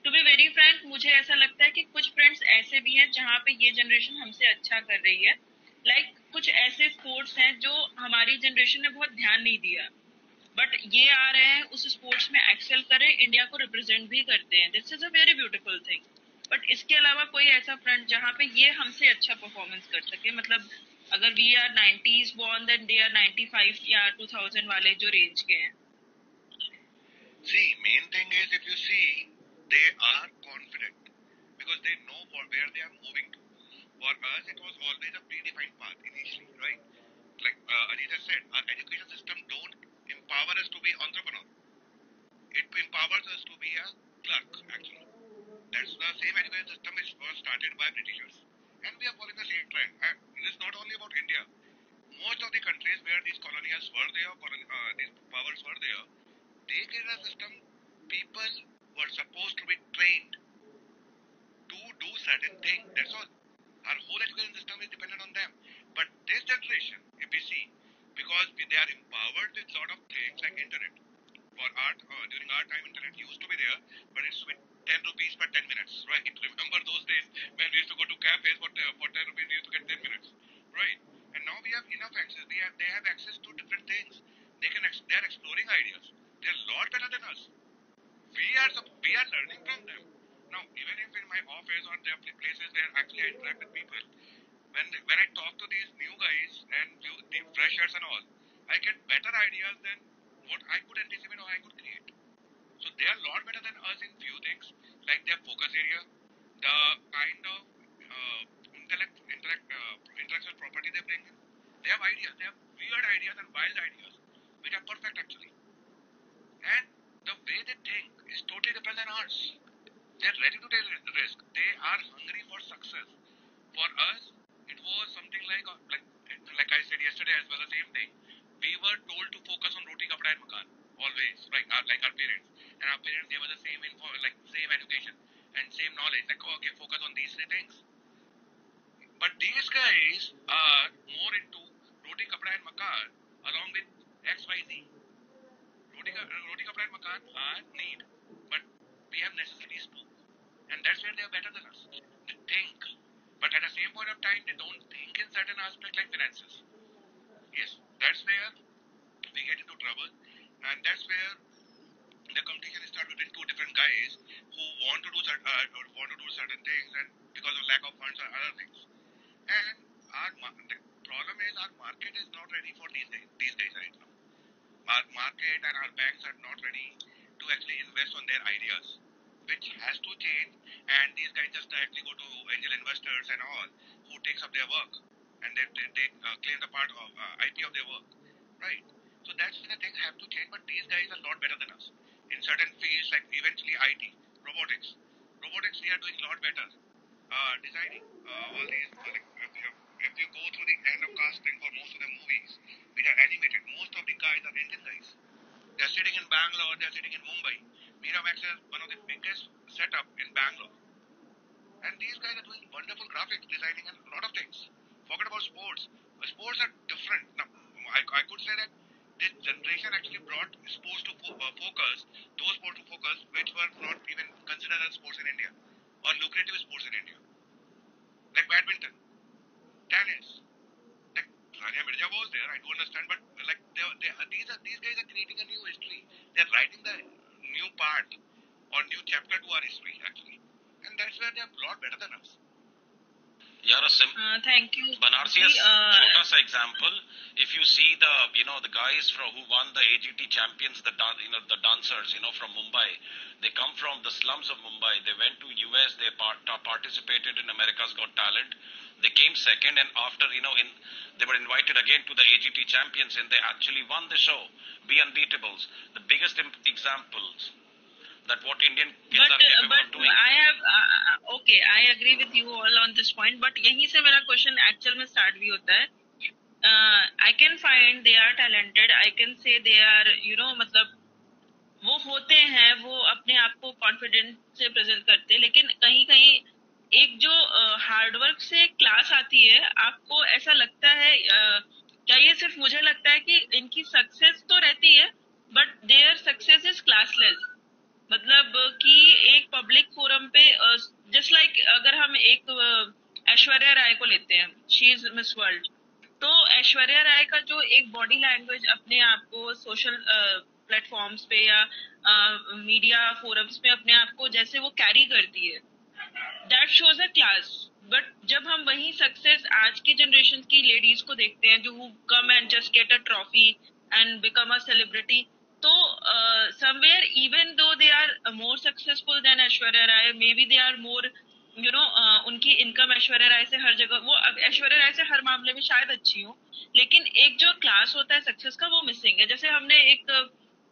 to be very frank मुझे ऐसा लगता है कि कुछ फ्रेंड्स ऐसे भी हैं जहाँ पे ये जनरेशन हमसे अच्छा कर रही है। लाइक like, कुछ ऐसे स्पोर्ट्स हैं जो हमारी जनरेशन ने बहुत ध्यान नहीं दिया। बट ये आ रहे हैं उस स्पोर्ट्स में एक्सेल करें इंडिया को रिप्रेजेंट भी करते हैं this is a very beautiful thing but इसके अलावा कोई ऐसा फ्रंट जहाँ पे ये हमसे अच्छा परफॉर्मेंस कर सके मतलब अगर we are nineties born then they are ninety five या टू थाउज़ेंड वाले जो रेंज के हैं See, main thing is if you see, they are confident because they know for where they are moving to. For us, it was always a predefined path initially, right? Like uh, Anita said, our education system don't empower us to be entrepreneur. It empowers us to be a clerk, actually. That's the same education system which was started by Britishers. And we are following the same trend. And it is not only about India. Most of the countries where these colonials were there, uh, these powers were there, they created a system people were supposed to be trained to do certain things. That's all. Our whole education system is dependent on them. But this generation, if we see, because they are empowered with lot of things like internet. For art, uh, during our time, internet used to be there, but it's with 10 rupees per 10 minutes, right? Remember those days when we used to go to cafes for, uh, for 10 rupees, we used to get 10 minutes, right? And now we have enough access. We have, they have access to different things. They can, ex- they are exploring ideas. They're a lot better than us. We are, we are learning from them. Now, even if in my office or are places where actually I interact with people, when when I talk to these new guys and you, the freshers and all, I get better ideas than what I could anticipate or I could create. So they are a lot better than us in few things, like their focus area, the kind of uh, intellect, intellect, uh, intellectual property they bring in. They have ideas, they have weird ideas and wild ideas, which are perfect actually. And the way they think is totally different than ours. They're ready to take risk. They are hungry for success. For us, it was something like, uh, like, like I said yesterday as well, the same thing. We were told to focus on roti, kapda, and makan always, like our, like our parents. And our parents gave us the same info, like same education and same knowledge. Like, oh, okay, focus on these three things. But these guys are more into roti, kapda, and makan along with X, Y, Z. Roti, roti kapda, and makan are need, but we have necessities too. And that's where they are better than us. Think. But at the same point of time, they don't think in certain aspects like finances. Yes, that's where we get into trouble. And that's where the competition starts between two different guys who want to do cer- uh, or want to do certain things and because of lack of funds or other things. And our the problem is our market is not ready for these days, these days right now. Our market and our banks are not ready to actually invest on their ideas, which has to change. And these guys just directly go to angel investors and all who takes up their work and they, they, they uh, claim the part of uh, IP of their work, right? So that's the things have to change. But these guys are a lot better than us in certain fields, like eventually IT, robotics. Robotics, they are doing a lot better. Uh, designing uh, all these, uh, like, if, you, if you go through the end of casting for most of the movies, which are animated, most of the guys are Indian guys. They're sitting in Bangalore, they're sitting in Mumbai. Miramax is one of the biggest setup in Bangalore. And these guys are doing wonderful graphics, designing, and a lot of things. Forget about sports. Uh, sports are different. Now, I, I could say that this generation actually brought sports to fo- uh, focus, those sports to focus, which were not even considered as sports in India or lucrative sports in India. Like badminton, tennis. Like Sania Mirza was there, I do understand, but like they, they, these are these guys are creating a new history. They're writing the new part or new chapter to our history actually, and that's where they're a lot better than us. यार a sim- Uh, thank you. Banarasi ji, uh, छोटा सा example if you see the you know the guys from who won the AGT champions the dan- you know the dancers you know from Mumbai they come from the slums of Mumbai they went to US they part- uh, participated in America's Got Talent they came second and after you know in they were invited again to the AGT champions and they actually won the show be unbeatables the biggest im- examples that what Indian kids but are capable but of doing I have uh, okay I agree with you all on this point but यहीं से मेरा question actual में start भी होता है uh, I can find they are talented I can say they are you know मतलब वो होते हैं वो अपने आप को कॉन्फिडेंट से प्रेजेंट करते हैं लेकिन कहीं कहीं एक जो हार्डवर्क से क्लास आती है आपको ऐसा लगता है uh, क्या ये सिर्फ़ मुझे लगता है कि इनकी सक्सेस तो रहती है but their success is classless मतलब कि एक पब्लिक फोरम पे जस्ट लाइक अगर हम एक ऐश्वर्या राय को लेते हैं शी इज़ मिस वर्ल्ड तो ऐश्वर्या राय का जो एक बॉडी लैंग्वेज अपने आप को सोशल प्लेटफॉर्म्स पे या मीडिया फोरम्स पे अपने आप को जैसे वो कैरी करती है that shows a class but जब हम वही सक्सेस आज की जनरेशन की लेडीज़ को देखते हैं, जो come and just get a trophy and become a celebrity तो somewhere even though they are more successful than Aishwarya Rai maybe they are more you know उनकी इनकम ऐश्वर्या राय से हर जगह वो ऐश्वर्या राय से हर मामले में शायद अच्छी हो लेकिन एक जो क्लास होता है सक्सेस का वो मिसिंग है। जैसे हमने एक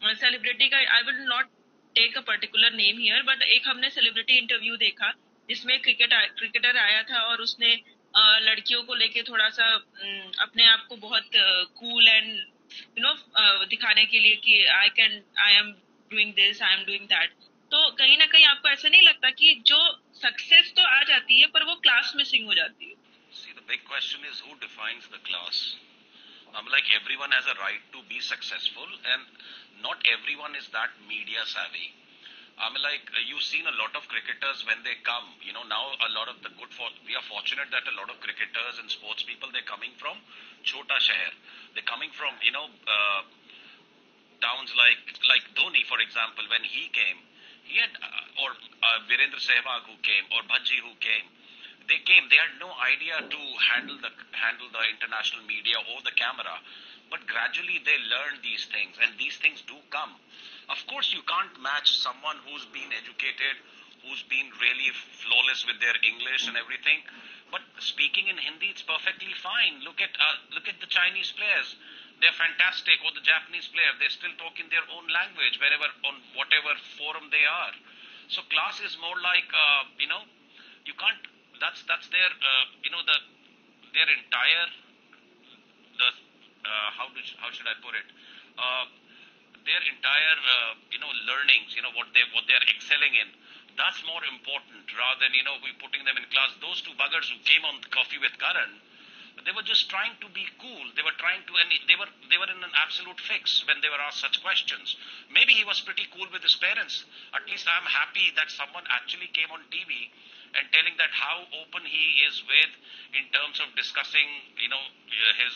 सेलिब्रिटी का I will not take a particular name here but एक हमने सेलिब्रिटी इंटरव्यू देखा जिसमें क्रिकेट क्रिकेटर आया था और उसने अ, लड़कियों को लेके थोड़ा सा अपने आप को बहुत कूल एंड यू नो दिखाने के लिए कि I can I am doing this I am doing that तो कहीं ना कहीं आपको ऐसा नहीं लगता कि जो सक्सेस तो आ जाती है पर वो क्लास मिसिंग हो जाती है See, the big question is who defines the class? I'm like everyone has a right to be successful, and not everyone is that media savvy. I'm like uh, you've seen a lot of cricketers when they come. You know now a lot of the good for we are fortunate that a lot of cricketers and sports people they're coming from Chota Shahar. They're coming from you know uh, towns like like Dhoni for example when he came. He had uh, or uh, Virendra Sehwag who came or Bhaji who came. They came. They had no idea to handle the handle the international media or the camera. But gradually they learned these things and these things do come of course you can't match someone who's been educated who's been really flawless with their english and everything. But speaking in hindi it's perfectly fine. Look at uh, look at the chinese players. They're fantastic. Or the japanese player they still talk in their own language wherever on whatever forum they are. So class is more like uh, you know you can't that's that's their uh, you know the their entire the uh, how do how should I put it? Uh, their entire uh, you know learnings, you know what they what they are excelling in. That's more important rather than you know we putting them in class. Those two buggers who came on coffee with Karan, they were just trying to be cool. They were trying to, and they were they were in an absolute fix when they were asked such questions. Maybe he was pretty cool with his parents. At least I'm happy that someone actually came on TV and telling that how open he is with in terms of discussing, you know, his,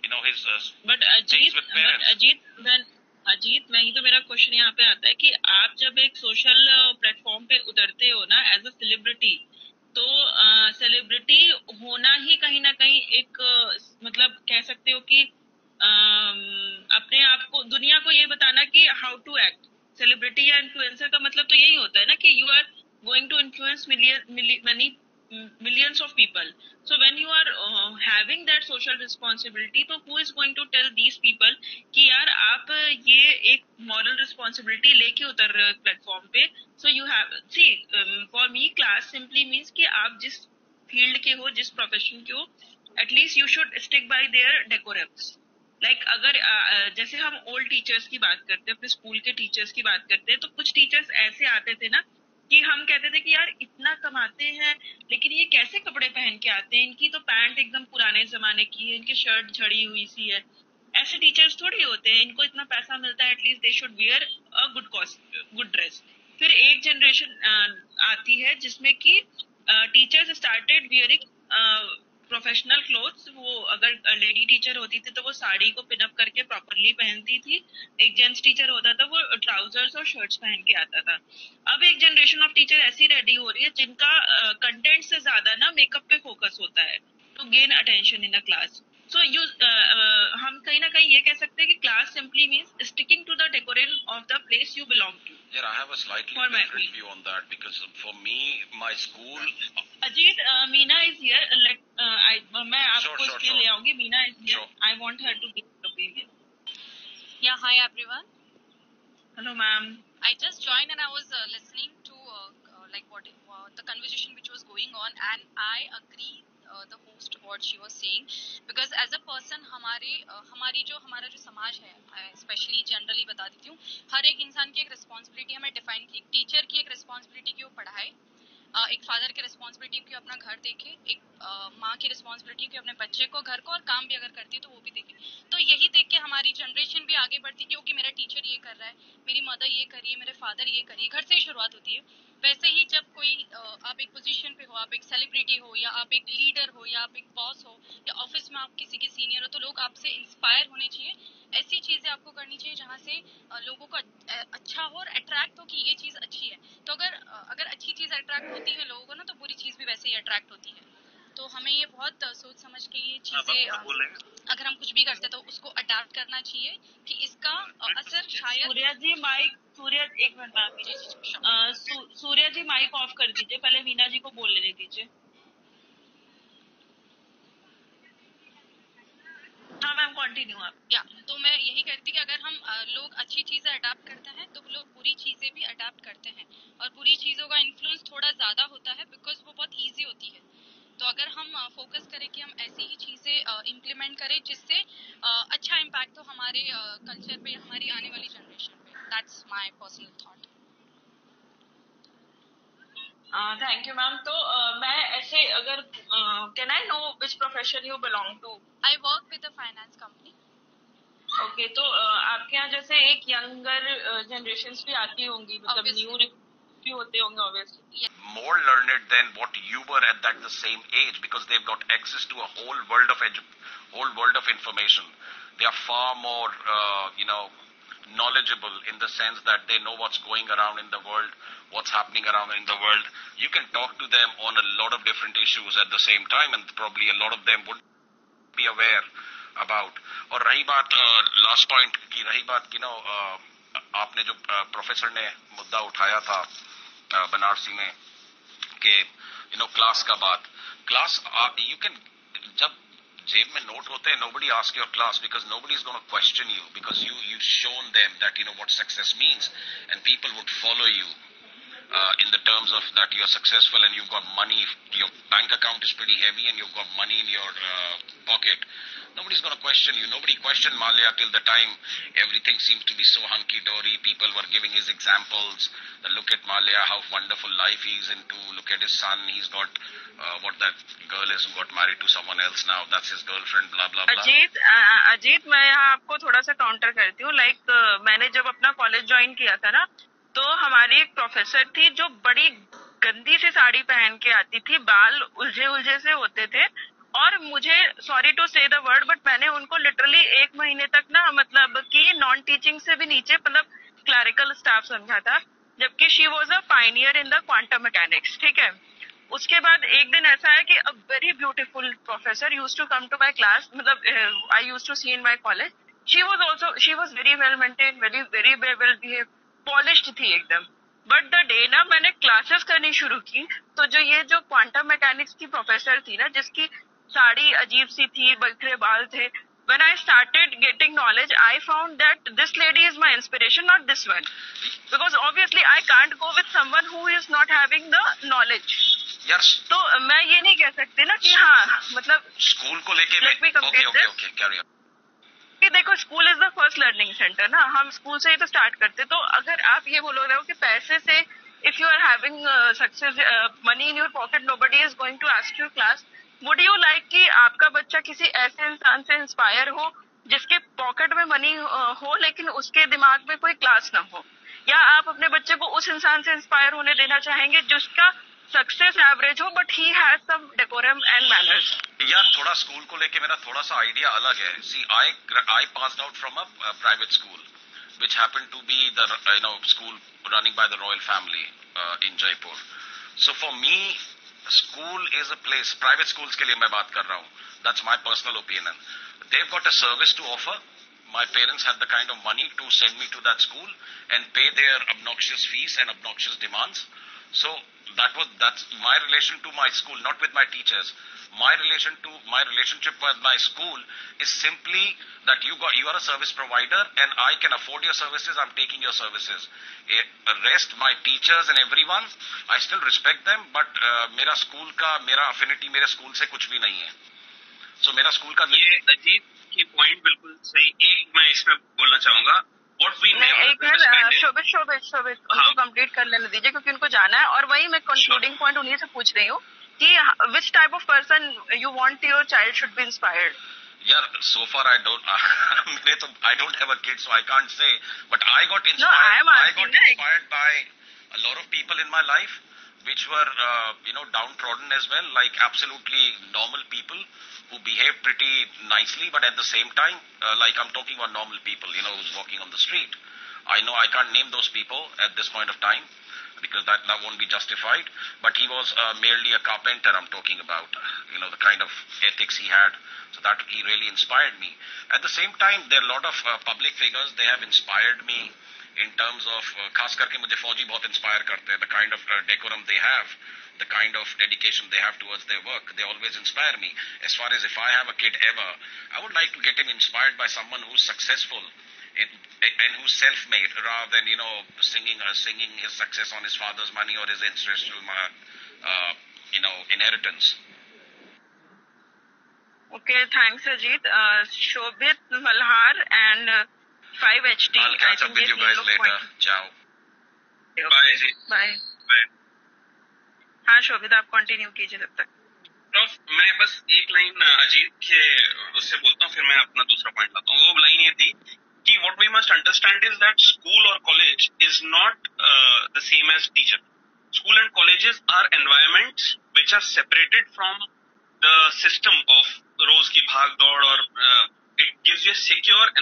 you know, his. Uh, but Ajit, but Ajit, then. Ajit मैं ही तो मेरा question यहाँ पे आता है कि आप जब एक सोशल प्लेटफॉर्म पे उतरते हो ना एज अ सेलिब्रिटी तो सेलिब्रिटी होना ही कहीं ना कहीं एक अ, मतलब कह सकते हो कि अम, अपने आप को दुनिया को ये बताना कि हाउ टू एक्ट सेलिब्रिटी या इन्फ्लुएंसर का मतलब तो यही होता है ना कि you are going to influence many millions of people. So when you are having that social responsibility तो who is going to tell these people कि यार आप ये एक मॉरल रिस्पॉन्सिबिलिटी लेके उतर रहे हो प्लेटफॉर्म पे? So you see um, for me class simply means कि आप जिस फ़ील्ड के हो जिस प्रोफेशन के हो at least you should stick by their decorums like like, अगर जैसे हम ओल्ड टीचर्स की बात करते हैं अपने स्कूल के टीचर्स की बात करते हैं तो कुछ टीचर्स ऐसे आते थे ना कि हम कहते थे कि यार इतना कमाते हैं, लेकिन ये कैसे कपड़े पहन के आते हैं? इनकी तो पैंट एकदम पुराने जमाने की है, इनकी शर्ट झड़ी हुई सी है। ऐसे टीचर्स थोड़ी होते हैं, इनको इतना पैसा मिलता है at least they should wear a good cost good dress फिर एक जनरेशन आती है जिसमें कि teachers started wearing professional clothes वो अगर लेडी टीचर होती थी तो वो साड़ी को पिनअप करके प्रॉपरली पहनती थी। एक जेंट्स टीचर होता था, वो ट्राउजर्स और शर्ट्स पहन के आता था। अब एक जनरेशन ऑफ़ टीचर ऐसी रेडी हो रही है, जिनका कंटेंट से ज़्यादा ना मेकअप पे फोकस होता है। To gain attention in a class so you हम कहीं ना कहीं ये कह सकते हैं कि class simply means sticking to the decoration of the place you belong to Yeah, I have a slightly For my- different view on that because for me, my school. Ajit Meena is here let I मैं आपको Sure, sure, इसके sure. ले आऊंगी Meena is here Sure. I want her to give opinion Yeah, hi everyone. Hello ma'am I just joined and I was uh, listening to uh, uh, like what uh, the conversation which was going on, and I agree uh, the host what she was saying. Because as a person हमारे uh, हमारी जो हमारा जो समाज है specially generally बता देती हूँ हर एक इंसान की एक रिस्पॉन्सिबिलिटी हमें डिफाइन की टीचर की एक रिस्पॉन्सिबिलिटी की वो पढ़ाए uh, एक फादर की रिस्पॉन्सिबिलिटी की अपना घर देखे एक uh, माँ की रिस्पॉन्सिबिलिटी की अपने बच्चे को घर को और काम भी अगर करती है तो वो भी देखे। तो यही देख के हमारी जनरेशन भी आगे बढ़ती कि ओके मेरा टीचर ये कर रहा है मेरी मदर ये करिए मेरे फादर ये करिए घर से ही शुरुआत होती है। वैसे ही जब कोई आप एक पोजीशन पे हो आप एक सेलिब्रिटी हो या आप एक लीडर हो या आप एक बॉस हो या ऑफ़िस में आप किसी के सीनियर हो तो लोग आपसे इंस्पायर होने चाहिए। ऐसी चीज़ें आपको करनी चाहिए जहाँ से लोगों को अच्छा हो और अट्रैक्ट हो कि ये चीज़ अच्छी है। तो अगर अगर अच्छी चीज़ अट्रैक्ट होती है लोगों को ना तो बुरी चीज़ भी वैसे ही अट्रैक्ट होती है। तो हमें ये बहुत सोच समझ के ये चीज़ें अगर हम कुछ भी करते हैं तो उसको अडाप्ट करना चाहिए कि इसका असर शायद सूर्या जी माइक सूर्या एक मिनट मैम जी जी जी सूर्या माइक ऑफ़ कर दीजिए पहले मीना जी को बोल लेने दीजिए। हाँ मैम कंटिन्यू आप। या तो मैं यही कहती कि अगर हम लोग अच्छी चीज़ें अडाप्ट करते हैं तो लोग बुरी चीज़ें भी अडाप्ट करते हैं। और बुरी चीज़ों का इन्फ्लुएंस थोड़ा ज़्यादा होता है बिकॉज़ वो बहुत ईजी होती है। तो अगर हम फोकस करें कि हम ऐसी ही चीज़ें इम्प्लीमेंट करें जिससे अच्छा इम्पैक्ट हो हमारे कल्चर पे हमारी आने वाली generation that's my personal thought. Thank you ma'am तो uh, मैं ऐसे अगर can I know which profession you belong to I work with a finance company. Okay तो uh, आपके यहाँ जैसे एक यंगर जनरेशन भी आती होंगी मतलब Obviously. न्यू भी होते होंगे obviously more learned than what you were at that the same age because they've got access to a whole world of edu- whole world of information. They are far more, uh, you know, knowledgeable in the sense that they know what's going around in the world, what's happening around in the world. You can talk to them on a lot of different issues at the same time, and probably a lot of them would be aware about. और रही बात last point की रही बात you know uh, आपने जो professor ने मुद्दा उठाया था uh, बनारसी में कि यू नो क्लास का बात क्लास यू कैन जब जेब में नोट होते हैं nobody ask your class because nobody is going to question you because you you've shown them that you know what success means and people would follow you uh, in the terms of that you're successful and you've got money your bank account is pretty heavy and you've got money in your uh, pocket nobody's going to question you nobody questioned Malia till the time everything seemed to be so hunky dory people were giving his examples look at Malia how wonderful life he's into look at his son he's got uh, what that girl is who got married to someone else now that's his girlfriend blah blah blah Ajit अ- अजीत मैं यहाँ आपको थोड़ा सा counter करती हूँ like मैंने जब अपना कॉलेज ज्वाइन किया था ना तो हमारी एक प्रोफेसर थी जो बड़ी गंदी सी साड़ी पहन के आती थी, बाल उलझे उलझे से होते थे। और मुझे sorry to say the word but मैंने उनको लिटरली एक महीने तक ना मतलब कि नॉन टीचिंग से भी नीचे मतलब क्लैरिकल स्टाफ समझा था। जबकि she was a pioneer in the quantum mechanics ठीक है? उसके बाद एक दिन ऐसा है कि a very beautiful professor use to come to my class मतलब I use to see in my college she was also she was very well maintain very very well behave polish थी एकदम। बट द डे ना मैंने classes करनी शुरू की तो जो ये जो क्वांटम मैकेनिक्स की प्रोफेसर थी ना जिसकी साड़ी अजीब सी थी बखरे बाल थे when I started getting knowledge I found that this lady is my inspiration not this one because obviously I can't go with someone who is not having the knowledge तो मैं ये नहीं कह सकती ना कि हाँ मतलब स्कूल को लेके मैं भी कंप्लीट कि देखो school is the first learning center ना। हम स्कूल से ही तो स्टार्ट करते। तो अगर आप ये बोलो रहे हो कि पैसे से if you are having success money in your pocket nobody is going to ask your class would you like कि आपका बच्चा किसी ऐसे इंसान से इंस्पायर हो, जिसके पॉकेट में मनी हो, लेकिन उसके दिमाग में कोई क्लास ना हो? या आप अपने बच्चे को उस इंसान से इंस्पायर होने देना चाहेंगे, जिसका सक्सेस एवरेज हो but he has some decorum and manners यार थोड़ा स्कूल को लेके मेरा थोड़ा सा आइडिया अलग है see I I pass out from a private school to be the uh, you know school running by the royal family uh, in Jaipur. So for me, school is a place. Private schools के लिए मैं बात कर रहा हूँ. That's my personal opinion. They've got a service to offer. My parents had the kind of money to send me to that school and pay their obnoxious fees and obnoxious demands. So that was that's my relation to my school, not with my teachers. My relation to my relationship with my school is simply that you got you are a service provider and I can afford your services. I'm taking your services. Eh, rest my teachers and everyone, I still respect them, but uh, मेरा school का मेरा affinity मेरे school से कुछ भी नहीं है. So मेरा school का ये अजीत की पॉइंट बिल्कुल सही एक मैं इसमें बोलना चाहूंगा व्हाट वी एक है शोभित शोभित शोभित उनको हाँ। कंप्लीट कर लेने दीजिए क्योंकि उनको जाना है और वही मैं कंक्लूडिंग पॉइंट उन्हीं से पूछ रही हूँ कि which type of person you want your child should be inspired यार सो फार आई डोंट मेरे तो I don't have a kid so I can't say but I got inspired I got inspired by a lot of people in my life, which were uh, you know downtrodden as well, like absolutely normal people who behave pretty nicely, but at the same time, uh, like I'm talking about normal people, you know, who's walking on the street. I know I can't name those people at this point of time because that, that won't be justified. But he was uh, merely a carpenter I'm talking about, you know, the kind of ethics he had. So that he really inspired me. At the same time, there are a lot of uh, public figures, they have inspired me in terms of, uh, खास करके मुझे फौजी बहुत inspire करते हैं, the kind of uh, decorum they have, the kind of dedication they have towards their work, they always inspire me. As far as if I have a kid ever, I would like to get him inspired by someone who's successful in, and who's self-made rather than you know singing uh, singing his success on his father's money or his ancestral uh, uh, you know inheritance. Okay, thanks, Ajit. Uh, Shobhit Malhar and uh, five H T I'll catch up with you guys later. Ciao. Bye ji bye bye हाँ शोभित आप continue कीजिए तब तक। Prof मैं बस एक line Ajit के उससे बोलता हूँ फिर मैं अपना दूसरा पॉइंट लाता हूँ। वो लाइन ये थी कि what we must understand is that school और college is not the same as teacher school and colleges are environments which are separated from the system of रोज की भाग दौड़ और it gives you secure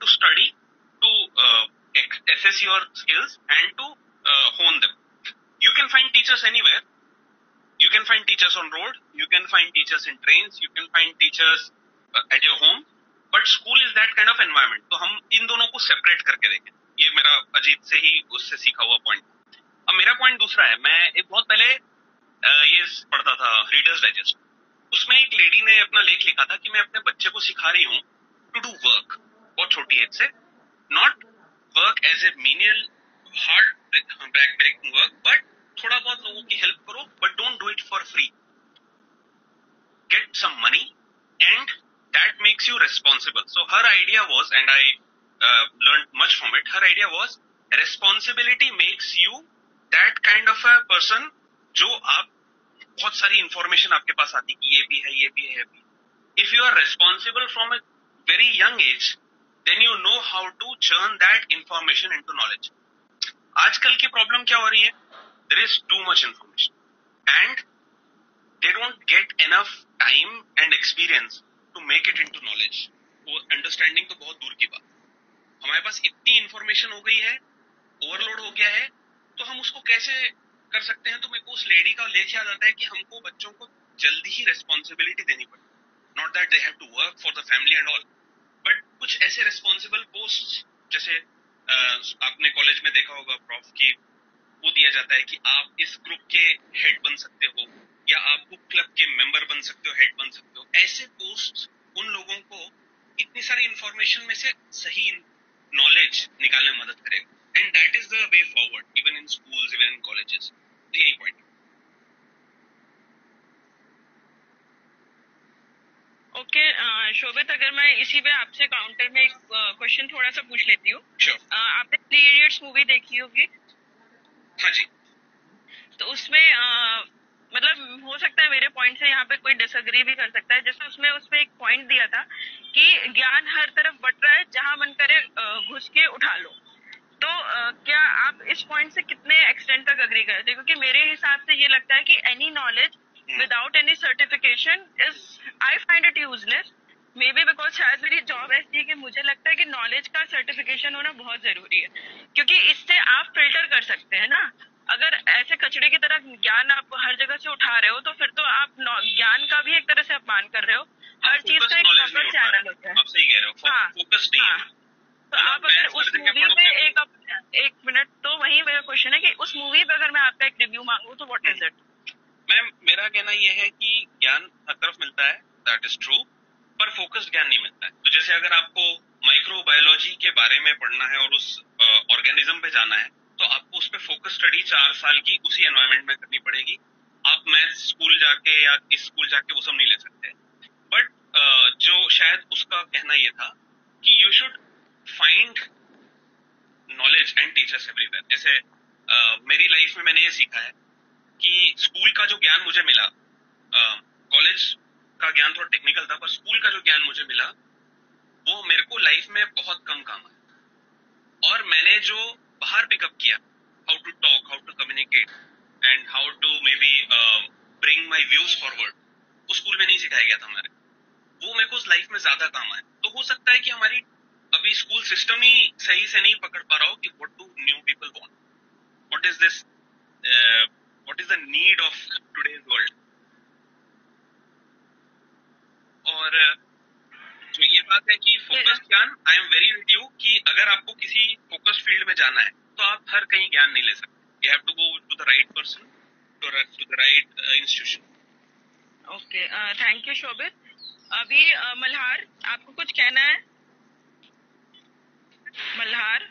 environment to study to assess your skills and to uh, hone them. You can find teachers anywhere. You can find teachers on road. You can find teachers in trains. You can find teachers uh, at your home. But school is that kind of environment. तो हम इन दोनों को separate करके देखें ये मेरा अजीत से ही उससे सीखा हुआ पॉइंट अब मेरा पॉइंट दूसरा है मैं एक बहुत पहले uh, ये पढ़ता था रीडर्स डाइजेस्ट उसमें एक लेडी ने अपना लेख लिखा था कि मैं अपने बच्चे को सिखा रही हूँ टू डू वर्क बहुत छोटी एज से not work as a menial hard back breaking work but थोड़ा बहुत लोगों की हेल्प करो but don't do it for free get some money and that makes you responsible so her idea was and I learn much from it her idea was responsibility makes you that kind of a person जो आप, बहुत सारी information आपके पास आती कि ये भी है, ये भी है if you are responsible from a very young age then you know how to churn that information into knowledge आजकल की प्रॉब्लम क्या हो रही है? There is too much information and they don't get enough time and experience to make it into knowledge understanding तो बहुत दूर की बात। हमारे पास इतनी इंफॉर्मेशन हो गई है ओवरलोड हो गया है तो हम उसको कैसे कर सकते हैं? तो मेरे को उस लेडी का लेख याद आता है कि हमको बच्चों को जल्दी ही रेस्पॉन्सिबिलिटी देनी पड़ी not that they have to work for the family and all but कुछ ऐसे रेस्पॉन्सिबल पोस्ट जैसे आपने कॉलेज में देखा होगा प्रॉफ की, वो दिया जाता है कि आप इस ग्रुप के हेड बन सकते हो, या आप बुक क्लब के मेंबर बन सकते हो हेड बन सकते हो। ऐसे पोस्ट उन लोगों को इतनी सारी इंफॉर्मेशन में से सही नॉलेज निकालने में मदद करेगा। And that is the way forward even in schools even in colleges यही पॉइंट ओके शोभित अगर मैं इसी पे आपसे काउंटर में एक क्वेश्चन थोड़ा सा पूछ लेती हूँ। आपने थ्री इडियट्स मूवी देखी होगी? हाँ जी। तो उसमें मतलब हो सकता है मेरे पॉइंट से यहाँ पे कोई डिसअग्री भी कर सकता है। जैसे उसमें उसमें एक पॉइंट दिया था कि ज्ञान हर तरफ़ बट रहा है जहाँ मन करे घुस के उठा लो। तो क्या आप इस पॉइंट से कितने एक्सटेंट तक अग्री करते क्योंकि मेरे हिसाब से ये लगता है कि any knowledge without any certification is I find it useless. Maybe because शायद मेरी जॉब ऐसी है कि मुझे लगता है कि नॉलेज का सर्टिफिकेशन होना बहुत ज़रूरी है। क्योंकि इससे आप फ़िल्टर कर सकते हैं ना। अगर ऐसे कचड़े की तरह ज्ञान आप हर जगह से उठा रहे हो तो फिर तो आप ज्ञान का भी एक तरह से अपमान कर रहे हो। हर चीज़ का एक प्रॉपर चैनल होता है। आप सही कह रहे हो हाँ, फोकस नहीं हाँ, तो आप अगर उस मूवी पे एक एक मिनट तो वही मेरा क्वेश्चन है कि उस मूवी पे अगर मैं आपका एक रिव्यू मांगू तो व्हाट इज़ इट मैम मेरा कहना यह है कि ज्ञान हर तरफ़ मिलता है दैट इज़ ट्रू पर फोकस्ड ज्ञान नहीं मिलता है। तो जैसे अगर आपको माइक्रोबायोलॉजी के बारे में पढ़ना है और उस ऑर्गेनिज्म पे जाना है तो आपको उस पर फोकस स्टडी चार साल की उसी एनवायरमेंट में करनी पड़ेगी। आप मैथ स्कूल जाके या इस स्कूल जाके वो सब नहीं ले सकते। बट जो शायद उसका कहना ये था कि you should find knowledge and teachers everywhere जैसे uh, मेरी लाइफ में मैंने ये सीखा है कि स्कूल का जो ज्ञान मुझे मिला कॉलेज का ज्ञान थोड़ा टेक्निकल था, पर स्कूल का जो ज्ञान मुझे मिला, वो मेरे को लाइफ में बहुत कम काम आया। और मैंने जो बाहर पिकअप किया how to talk how to communicate and how to maybe bring my views forward वो स्कूल में नहीं सिखाया गया था हमारे। वो मेरे को उस लाइफ में ज़्यादा काम आया। तो हो सकता है कि हमारी अभी स्कूल सिस्टम ही सही से नहीं पकड़ पा रहा हो कि what do new people want what is this what is the need of today's world? और जो ये बात है कि फोकस ज्ञान I am very with you कि अगर आपको किसी फोकस फ़ील्ड में जाना है तो आप हर कहीं ज्ञान नहीं ले सकते। You have to go to the right person to the right institution okay thank you Shobhit अभी uh, मल्हार आपको कुछ कहना है? Malhar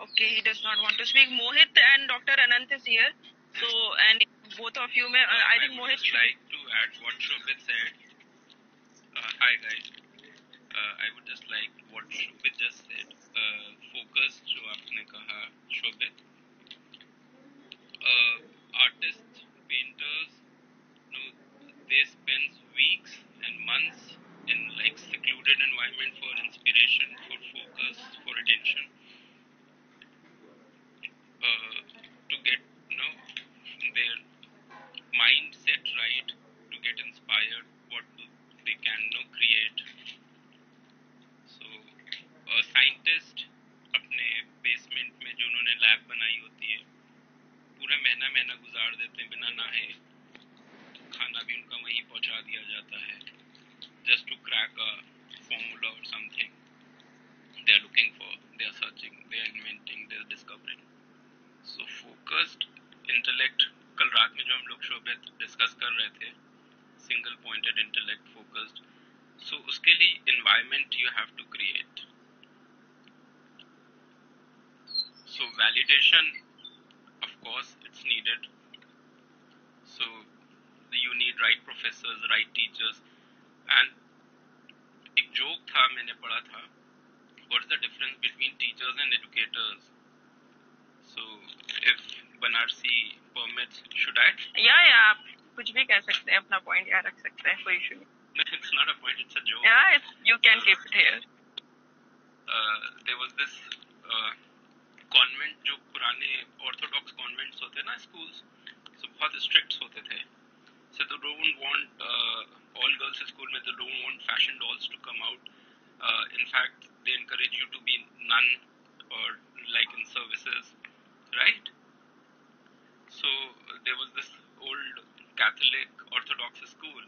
Okay, he does not want to speak. Mohit and Dr. Anant is here. So, and both of you may, uh, I think Mohit would like to add what Shobit said. Uh, hi guys. uh, I would just like what Shobit just said. Uh, focus जो आपने कहा Shobit. Catholic Orthodox school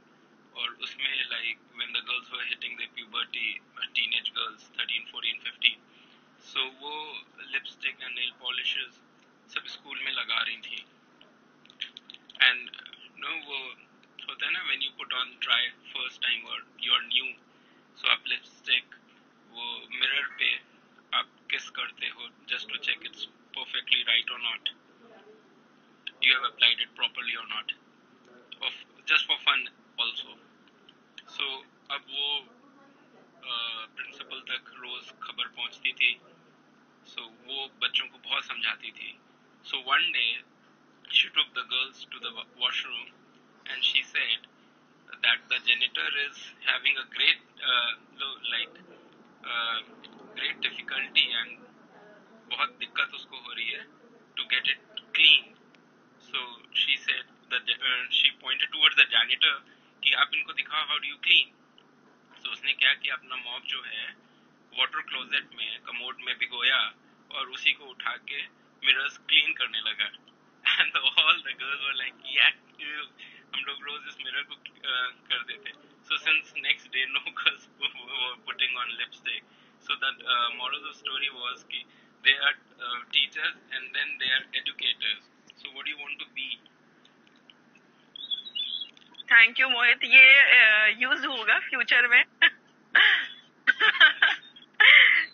और उसमें like when the girls were hitting their puberty uh, teenage girls 13 14 15 so वो lipstick and nail polishes सब school में लगा रही थी and no वो होता है ना when you put on try first time or you're new so आप lipstick वो mirror पे आप kiss करते हो just to check it's perfectly right or not you have applied it properly or not just for fun also so अब वो principal तक रोज खबर पहुँचती थी so वो बच्चों को बहुत समझाती थी took the girls to the wa- washroom and she said that the janitor is having a great uh, lo- like uh, great difficulty and बहुत दिक्कत उसको हो रही है to get it clean so she said that uh, she pointed towards the janitor कि आप इनको दिखाओ how do you clean so उसने क्या किया अपना मॉप जो है वाटर क्लोजेट में कमोड में भिगोया और उसी को उठा के मिरर्स क्लीन करने लगा and all the girls were like या हम लोग रोज इस मिरर को uh, कर देते so since next day no girls putting on lipstick uh, moral of the story was कि they are uh, teachers and then they are educators so what do you want to be thank you Mohit ये use होगा future में.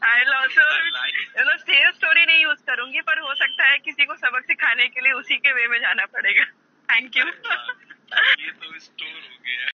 I you know same story नहीं use करूँगी, पर हो सकता है किसी को सबक सिखाने के लिए उसी के वे में जाना पड़ेगा. थैंक यू ये तो स्टोर हो